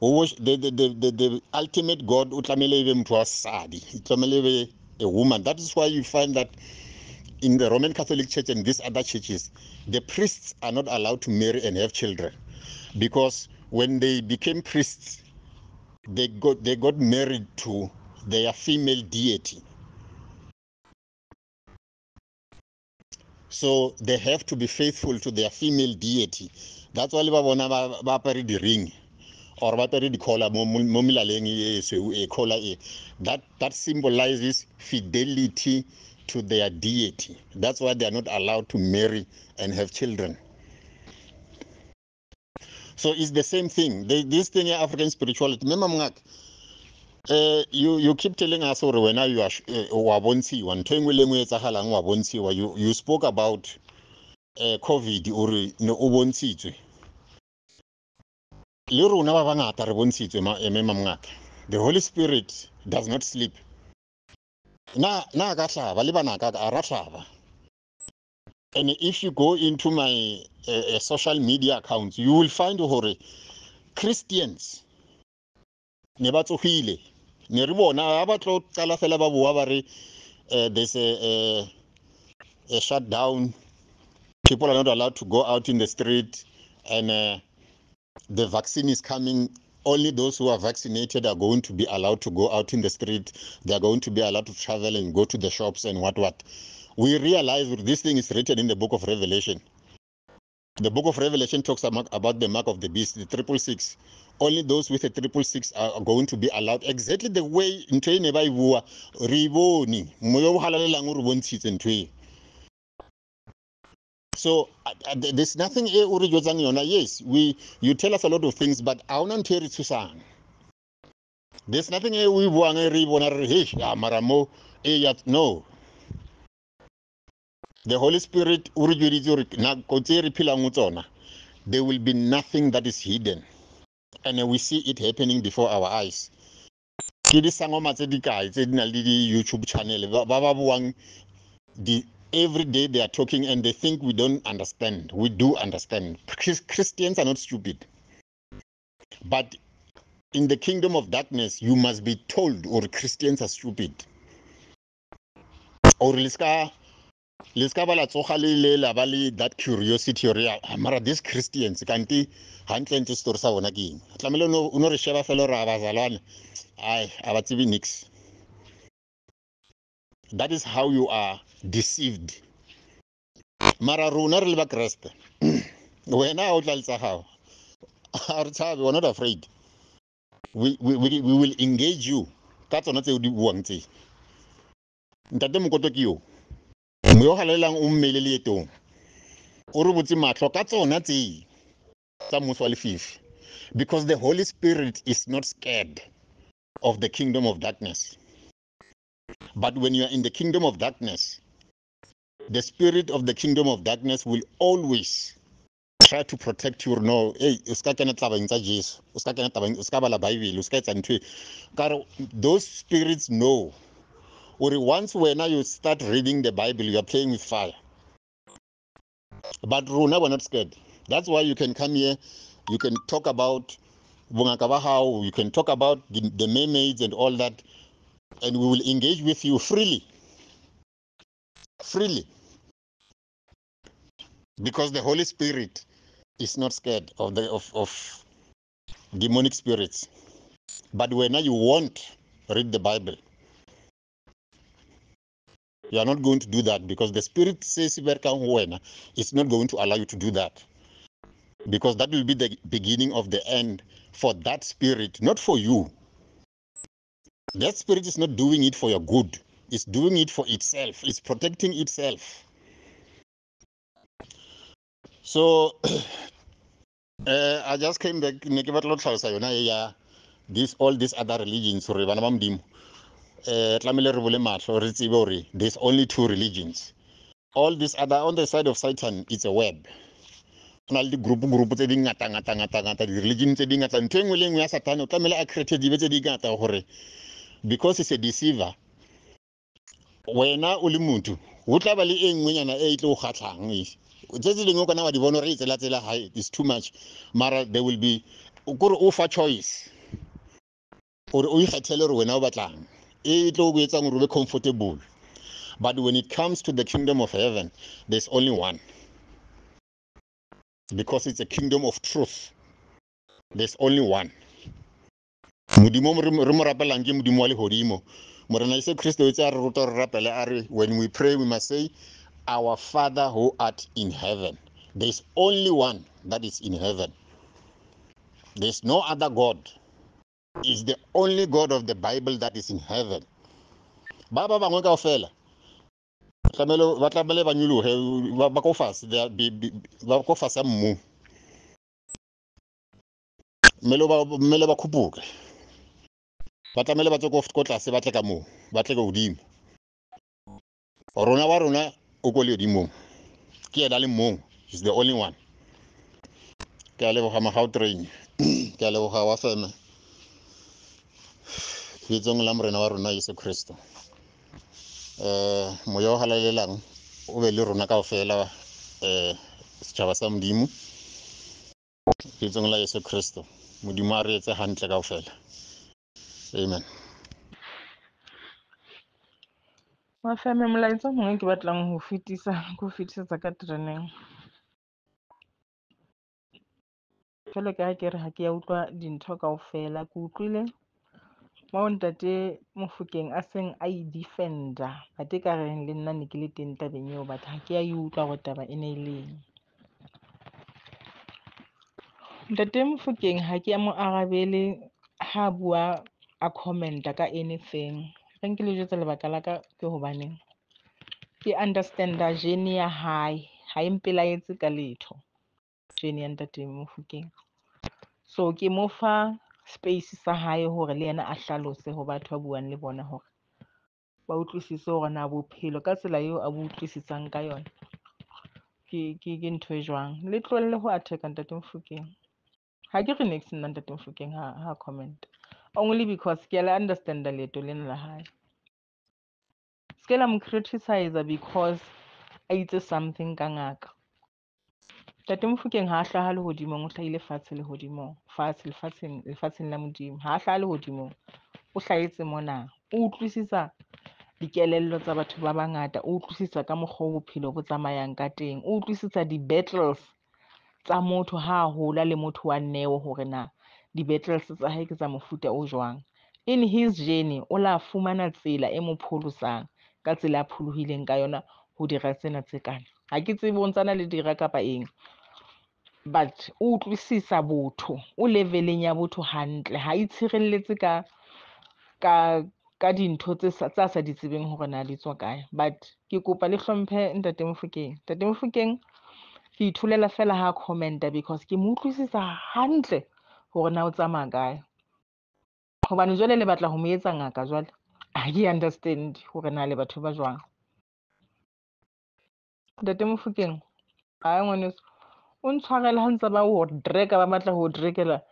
the, the, the, the, the ultimate god e be motho wa sadi e tlamehile e a woman. That is why you find that in the roman catholic church and these other churches the priests are not allowed to marry and have children. Because when they became priests they got they got married to their female deity. So they have to be faithful to their female deity. That's why ba bona ba apare di-ring or ba pere di-collar mo mo- melaleng e e collar e. That that symbolizes fidelity to their deity. That's why they are not allowed to marry and have children. So it's the same thing. This thing african spirituality. Remember uh, you you keep telling us gore wena you are eh, wa bontshiwa. Ntho engwe le engwe e etsagalang wa bontshiwa. You, you spoke about uh, covid ore ne o bontshitswe. Le rona ba mamngaka the holy spirit does not sleep na na ka hlaba le bana ka a ra hlaba. And if you go into my uh, social media accounts you will find hore christians ne ba tsogile. Ne re bona ga ba tlo qala fela ba boa ba re uh, there's a, a, a shutdown. People are not allowed to go out in the street and uh, the vaccine is coming only those who are vaccinated are going to be allowed to go out in the street. They are going to be allowed to travel and go to the shops and what what. We realize this thing is written in the book of revelation. The book of revelation talks about, the mark of the beast the triple six. Only those with a triple six are going to be allowed exactly the way ntho e ne ba so uh, uh, there's nothing e o re jwetsang yona. Yes we you tell us a lot of things but a ona ntho e re thusang. There's nothing e o e buang e re e bona re hey ya mara mo e ya no. The holy spirit o re jweditse gore nako tse re phelang o tsona there will be nothing that is hidden. And we see it happening before our eyes. Ke disangoma tse dikae tse di na le di-youtube channel ba ba buang every day they are talking and they think we don't understand. We do understand. Christians are not stupid. But in the kingdom of darkness you must be told or christians are stupid. Or le ska le ska la tsoga le that curiosity or "Ah, mara these christians kanti hantle story sa bona ke eng? Tlamehile no- o no re sheba fela gore a bazalwane ai a nix. That is how you are deceived. Mara rona re le bakreste wena a o tla letsa gago a re tshabe we're not afraid. We, we, we, we will engage you ka tsona tse o di buang tse. Ntate mokoto ke yo. Mo yo galelelang o mmele leetong. O re botse matlho ka tsona tse tsa mmuso wa lefifi. Because the holy spirit is not scared of the kingdom of darkness. But when you are in the kingdom of darkness the spirit of the kingdom of darkness will always try to protect you. No hey o ska kena tabeng tsa jesu o ska kena tabeng o ska bala bible o ska etsa ntho e. ka re those spirits know or once wena you start reading the bible you are playing with fire. But rona we're not scared. That's why you can come here you can talk about hao you can talk about the, the mermaids and all that and we will engage with you freely freely. Because the holy spirit is not scared of the of, of demonic spirits. But when you won't read the bible. You are not going to do that because the spirit says is not going to allow you to do that. Because that will be the beginning of the end for that spirit not for you. That spirit is not doing it for your good it's doing it for itself it's protecting itself. So uh, i just came back ne ke batla tlhalosa this all these other religions gore bana ba modimo eh tlamehile re bole matlho re tsebe gore there's only two religions. All this other on the side of satan it's a web. Go na le di-group group tse di ngata ngata ngata ngata di-religion tse di ngata. Ntho e nngwe le nngwe ya satane o tlamehile a create dibe tse di ngata gore because it's a deceiver wena o le motho go tla ba le e nngwenyana e e tle go kgatlhang tse tse dingwe kana wa di bona gore e tsela-tsela ha is too much. Mara there will be kore o fa choice ore o ikgethele gore wena o batlang. E tlo go etsang gore o be comfortable. But when it comes to the kingdom of heaven there's only one. Because it's a kingdom of truth there's only one. Modimo re re mo rapelang ke modimo wa legodimo morena ise kristo itse a re ruta re rapele a re when we pray we must say our father who art in heaven there's only one that is in heaven. There's no other god. Is the only god of the bible that is in heaven. Ba ba bangwe kao fela ba tlamele ba nyologe ba- ko mmu. Mmele ba khupuke ba tlamehile ba tswe ko tlase ba tle ka moo ba tle ka godimo rona wa rona o ko le godimong ke ena le mong is the only one. Ke a leboga magautrain ke a leboga wa feme bitsong la morena wa rona yesu kristo. Um moya o galalelang o be le rona kao fela um setšhaba sa modimo. Bitsong la yesu kristo. Modimo a re etse gantle kao fela amen. Mafame molaetsa mongwe ke batlang ho fetisa ke ho fetisetsa ka tereneng. Jwalo ka ke re ha ke ya utlwa dintho kaofela ke utlwile moo ntate mofokeng a seng a i-defenda but e ka reng le nna ne ke le teng tabeng eo but ha ke ya e utlwa hore taba e ne e leng ntate mofokeng ha ke ya mo arabele ha bua a commenta ka anything. Re nke le jwetsa lebaka la ka ke hobaneng ke understanda journey ya hae. Ha e mpelaetse ka letho journey ya ntate mofokeng. So ke mo fa space sa hae hore le yena a hlalose ho batho ba buang le bona hore ba utlwisise hore na bophelo ka tsela eo a bo utlwisisang ka yona ke ntho e jwang. Le tlohelle ho attack ntate mofokeng. Ha ke re next nna ntate mofokeng ha comment only because ke a le understanda leeto lena la hae. Ske la mo criticize because a itse something ka ngaka. Ntate Mofokeng ha a hlaha lehodimong o hlahile fatshe lehodimong fatshe lefatsheng lefatsheng la modimo. Ha a hlaha lehodimong o hlahetse mona. O utlwisisa dikelello tsa batho ba bangata o utlwisisa ka mokgwa o bophelo bo tsamayang ka teng. O utlwisisa di-battles tsa motho ha a hola le motho wa neo hore na di-battles tsa hae ke tsa mofuta o jwang. In his journey o la fumana tsela e mo pholosang ka tsela a pholohileng ka yona ho dira tsena tse kana ha ke tsebe o ntsana le dira kapa eng but o utlwisisa botho o leveleng ya botho hantle. Ha itshireletse ka ka ka dintho tsa sa di tsebeng hore na di tswa kae. But ke kopa le hlomphe ntate mofokeng. Ntate mofokeng ke itholela fela ha commenta because ke mo utlwisisa hantle hore na o tsamaya kae. Hobane jwale le batla ho mo etsa ngaka jwale ha ke understand hore na le batho ba jwang. Ntate mofokeng ha ngwaneso o ntshwarele ha ntse ba o dreka ba batla ho drekela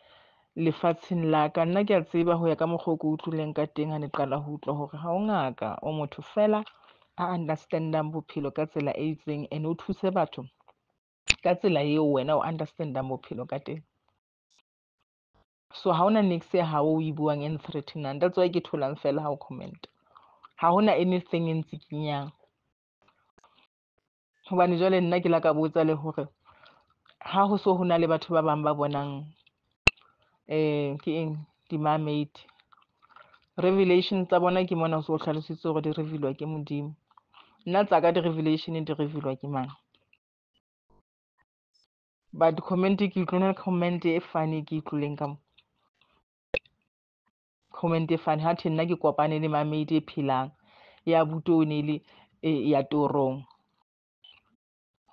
lefatsheng la ka. Nna ke a tseba ho ya ka mokgwa o ke utlwileng ka teng ha ne qala ho utlwa hore ha o ngaka o motho fela a understand-ang bophelo ka tsela e itseng and o thuse batho ka tsela eo wena o understand-ang bophelo ka teng so ha hona next ya hao o e buang and threatenang that's why ke tholang fela ha o comment. Ha hona anything e ntsikinyang. Hobane jwale nna ke la ka botsa le hore ha ho so ho na le batho ba bang ba bonang eh ke eng? Di-mermaid. Revelation tsa bona ke mona so o tlhalositse hore di revealwa ke modimo. Nna tsa ka di-revelation di revealwa ke mang? But comment ke utlwile comment e fane ke utlwileng ka e funny ha the nna ke kopane le mermaid e phelang ya butone le e ya torong.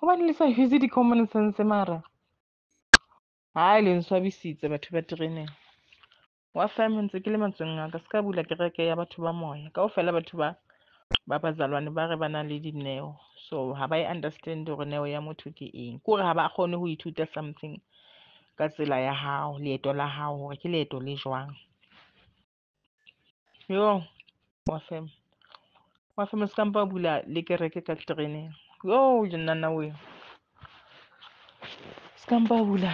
Gobane le sa use di-common sense mara. Ha le nswabisitse batho ba tereneng. Wa famentse ke le matsohong a ka se ka bula kereke ya batho ba moya. Kaofela batho ba ba bazalwane ba re ba na le dineo. So ha ba e understand gore neo ya motho ke eng. Ke gore ha ba kgone go ithuta something ka tsela ya hao leeto la hao gore ke leeto le jwang wa fam wa fam se ka mpa bula le kereke ka tereneng. Yo jennana we se ka mpa bula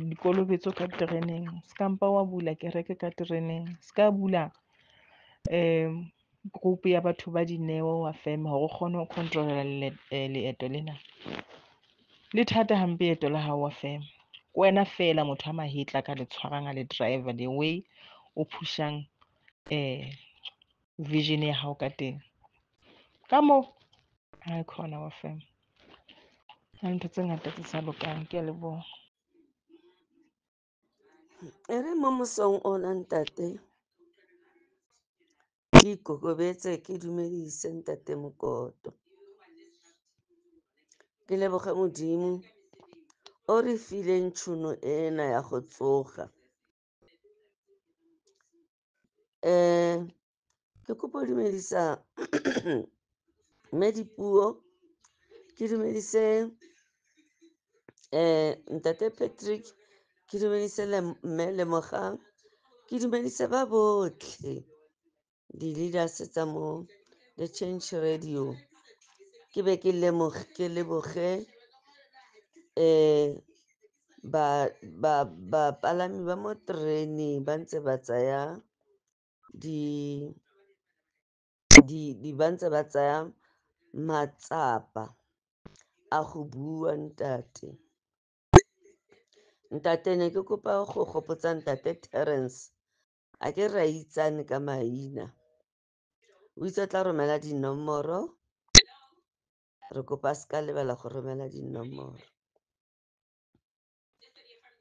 dikolobetso ka tereneng. Se ka mpa wa bula kereke ka tereneng. Se ka bula um group ya batho ba dineo wa fema hore o kgone ho controlla le- eh, leeto lena. Le thata hampe leeto la hao wa fema wena fela motho a mahetla ka le tshwarang a le driver the way o um vision ya hao ka teng ka moo ha e khona wa fema ha ntho tse ngata tse sa lokang ke a leboha E re mo mosong ona ntate, ke ikokobetse ke dumedise ntate Mokoto. Ke leboge Modimo o re fileng tšhono ena ya go tsoga. Dumedisa mme Dipuo, ke dumedise ntate Patrick, ke dumedise mme Lemogang, ke dumedise ba botlhe di-leaders tsa mo The Change Radio. Ke be ke leboge bapalami ba mo tereneng ba ntse ba tsaya ba ntse ba tsaya matsapa a go bua ntate. Ntate ne ke kopa go gopotsa ntate Terence a ke re a itsane ka maina, o itse o tla romela dinomoro re kopa a s'ka lebala go romela dinomoro.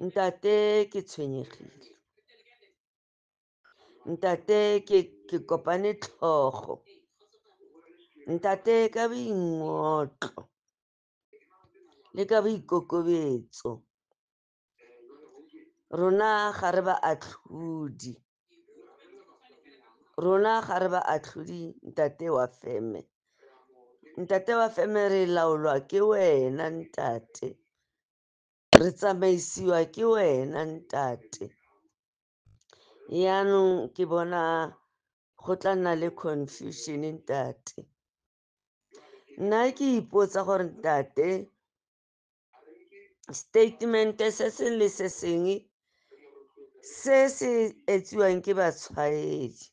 Ntate ke tshwenyegile, ntate ke kopane tlhogo, ntate ka boingotlo le ka boikokobetso. Rona ga re baatlhodi, rona ga re baatlhodi ntate wa feme. Ntate wa feme re laolwa ke wena ntate, re tsamaisiwa ke wena ntate, yanong ke bona go tla nna le confusion ntate. Nna ke ipotsa gore ntate statement-e se sengwe le se sengwe se se etsiwang ke batshwaedi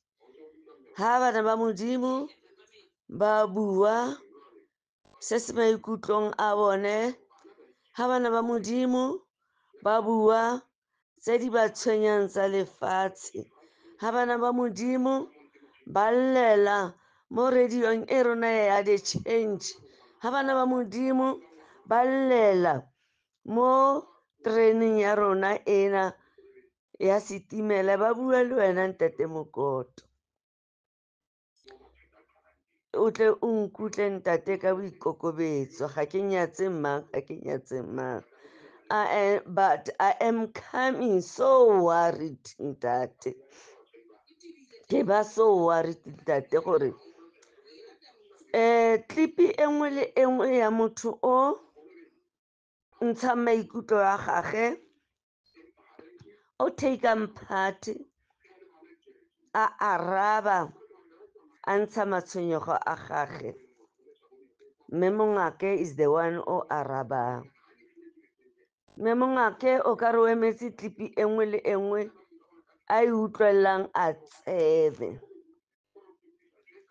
ha bana ba Modimo ba bua se se maikutlong a bone, ha bana ba Modimo ba bua tse di ba tshwenyang tsa lefatshe, ga bana ba Modimo ba llela mo radiong e rona ya The Change, ga bana ba Modimo ba llela mo tereneng ya rona ena ya setimela ba bua le wena ntate Mokoto. O tle o nkutlwe ntate ka boikokobetso. Ga ke nyatse mang, ga ke nyatse mang but I am coming so worried that ke ba so worried ntate gore eh, clip-i e nngwe le e nngwe ya motho o ntshang maikutlo a gage, o take-ang part, a araba, a ntsha matshwenyego a gage, mme Mongaka is the one o arabang. Mme Mongaka o kare o emetse clip-i e nngwe le e nngwe a e utlwelelang a tsebe.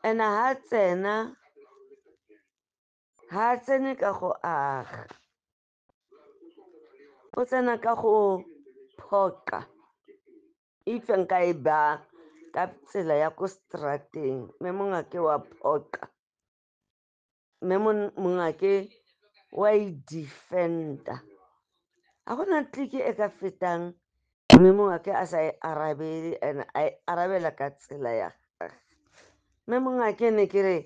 And ha tsena ha tsene ka go aga, o tsena ka go phoqa if nka e baya ka tsela ya ko straat-eng, mme Mongaka wa phoqa, mme Mongaka wa i-defend-a. Ga gona kliki e ka fetang mme Mongaka a sa e arabele and a e arabela ka tsela ya gage. Mme Mongaka ne ke re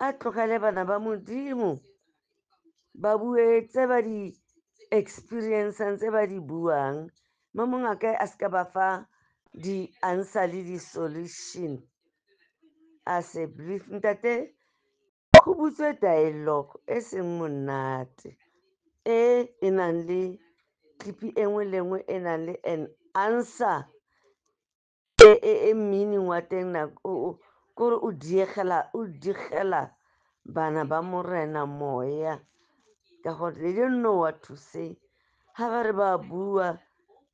a tlogele bana ba Modimo ba bue ba di experience-ang tse ba di buang, mme Mongaka a s'ka ba fa di-answer le di-solution a brief. Ntate go butswe dialogue e seng monate e e nang le clip-i e nngwe le nngwe e nang le an answer e meaning wa teng kore o digela bana ba morena moya ka gore they didn't know what to say. Ha ba re ba bua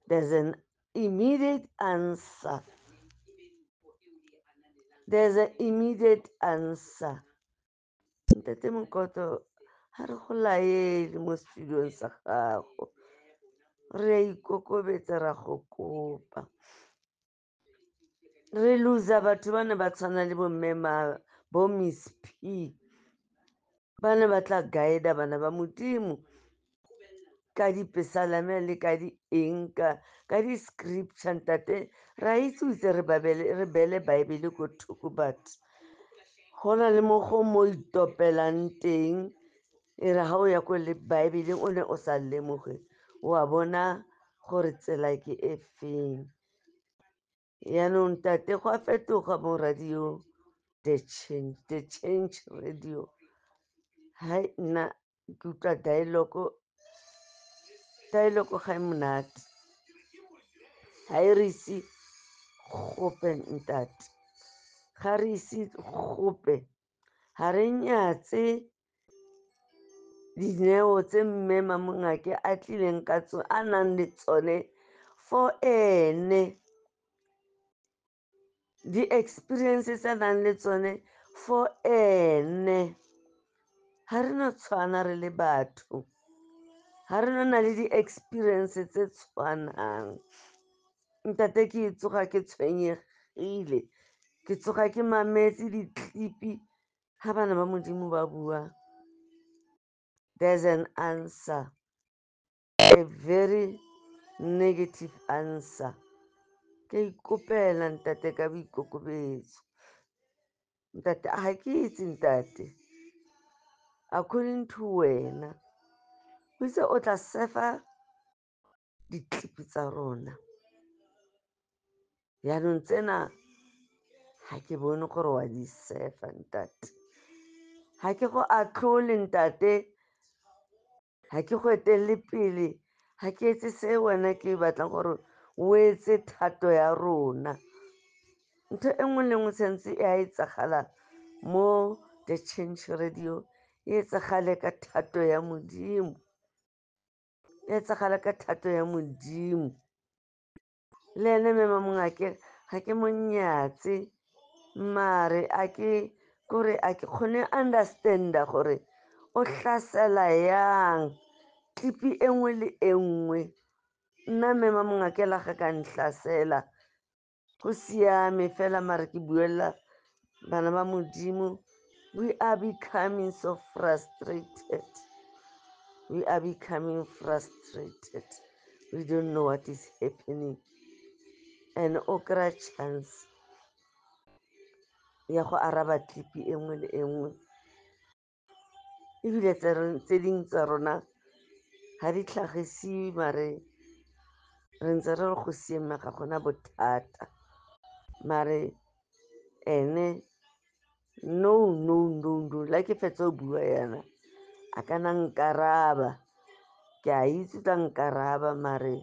there's an immediate answer, there's an immediate answer. Ntate Mokoto ha re go laele mo studio-ong sa gago, re a ikokobetsa re a go kopa, re loser batho ba ne ba tshwana le bo mme bo Miss P. Ba ne ba tla guide-a bana ba Modimo ka dipesalame le ka di eng ka ka di-scripture. Ntate ra itse o itse re re beele baebele ko thoko but go na le mo go mo itopelang teng e re ga o ya ko le baebeleng o ne o sa lemoge wa bona gore tsela ke e feng yaanong tate go a fetoga mo radio the change the change radio hai nna ke utlwa dialogue dialogue ga e monate ga e re ise gope ntate ga re ise gope ga re nyatse dineo tse mme mamongake a tlileng ka tsone a nang le tsone for ene. Di-experience tse nang le tsone for ene. Ga re no tshwana re le batho. Ga re no na le di-experience tse tshwanang. Ntate ke tsoga ke tshwenyegile ke tsoga ke mametse ditlipi ga bana ba modimo ba bua there's an answer. A very negative answer. Ke ikopela ntate ka boikokobetso. Ntate ga ke itse ntate. According to wena. O itse o tla sefa ditlipi tsa rona. Yaanong tsena ga ke bone gore wa di sefa ntate. Ga ke go atlhole ntate ga ke go etelele pele ga ke etse se wena ke batlang gore o etse thato ya rona. Ntho e nngwe le nngwe tshwanetse e a etsagala mo the change radio e etsagale ka thato ya modimo e etsagala ka thato ya modimo. Le ene mme mamongake ga ke monyatse mare a ke kore a ke kgone understand-a gore o hlasela yang nngwe le e nngwe. Nna ga ka go siame fela mare ke buelela bana ba modimo. We are becoming so frustrated. We are becoming frustrated. We don't know what is happening. And o kry-a chance ya go araba nngwe le e nngwe. Ebile tse dingwe tsa rona ga di tlhagisiwe mare re ntse re re go siame ga gona bothata. Mare ene no no no no la ke fetsa go bua yana a kana nkaraba. Ke a itse tla nkaraba mare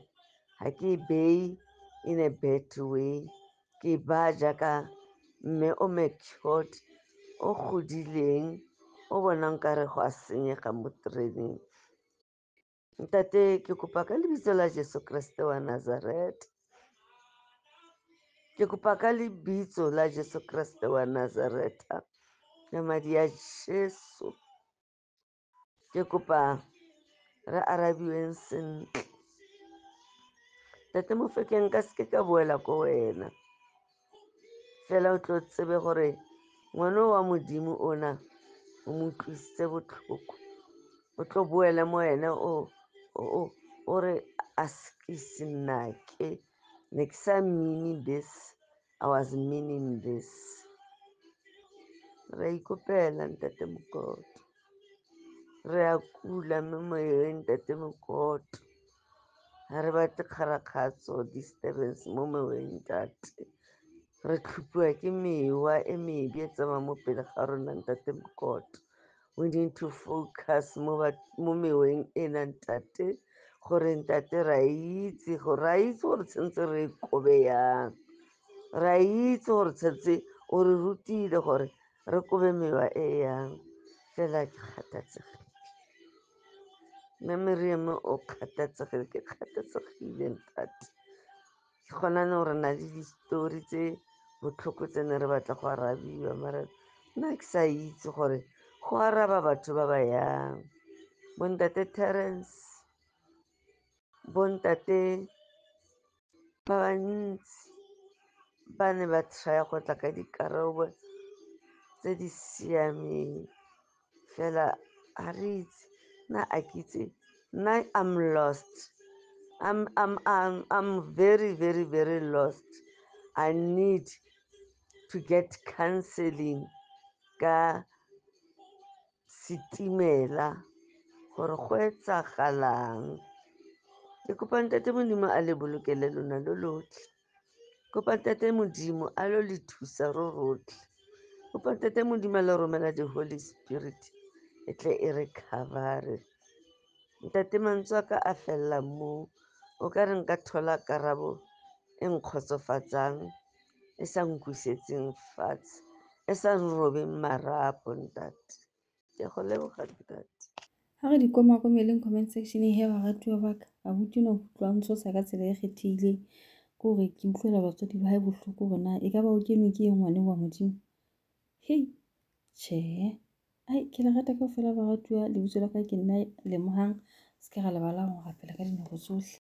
ga ke e beye in a bad way. Ke baya jaaka mme o matured o godileng o bonang kare go a senyega mo tereneng Ntatekikupaka libizo la jesu Kristo wa nazaretha ke kopa ka lebitso la jesu Kristo wa Nazareti, madi ya jeso ke kopa re arabiweng sentle. Tate Mofokeng nka seke ka boela ko wena. Fela o tlo tsebe gore ngwana wa modimo ona o mo utlwisitse botlhoko. O tlo boele mo wena o re a ke se nnake ne ke sa meaning this i was meaning this. Re a ikopela ntate mokoto re a kula mo moyeng ntate mokoto ga re batle kgarakgatso disturbance mo moweng tate re tlhopiwa ke mewa e mebe e tsamaya mo pele ga rona ntate mokoto we need to focus mo meweng ena ntate gore ntate ra itse gore ra itse gore tshwanetse re e kobe yang. Ra itse gore tshwanetse o re rutile gore re kobe mewa e yang. Fela ke kgathatsegile. Mme meriame o kgathatsegile ke kgathatsegile ntate. Ke gona no re na le distory tse botlhoko tse ne re batla go arabiwa mara nna ke sa itse gore go araba batho ba ba yang bontate terence bontate ba bantsi ba ne ba try go tla ka dikarabo tse di siameng. Fela a re itse nna a ke itse nna i'm lost. I'm, I'm, I'm, I'm very very very lost. I need to get counseling ka setimela gore go etsagalang. Ke kopa ntate modimo a le bolokele lona lo lotlhe. Kopa ntate modimo a lo le thusa ro rotlhe. Kopa ntate modimo a le romela the holy spirit e tle e re covere ntate mantswe ka a fella moo o ka re nka thola karabo e nkgotsofatsang e sa nkwesetseng fatshe e sa nrobeng marapo ntate ke go leboga ntate ha re di komakomeleng comment section he baratiwa baka abuti no utlwang sa ka tsela e kgethehileng ke gore ke utlwela batswadi ba hae bohloko hore na e ka ba o kenwe ke e ngwane wa modimo hei tjhehe ai ke le rata kaofela baratiwa lebitso la ka ke nna lemohang se ke ra lebala ho rapela ka dinako tsohle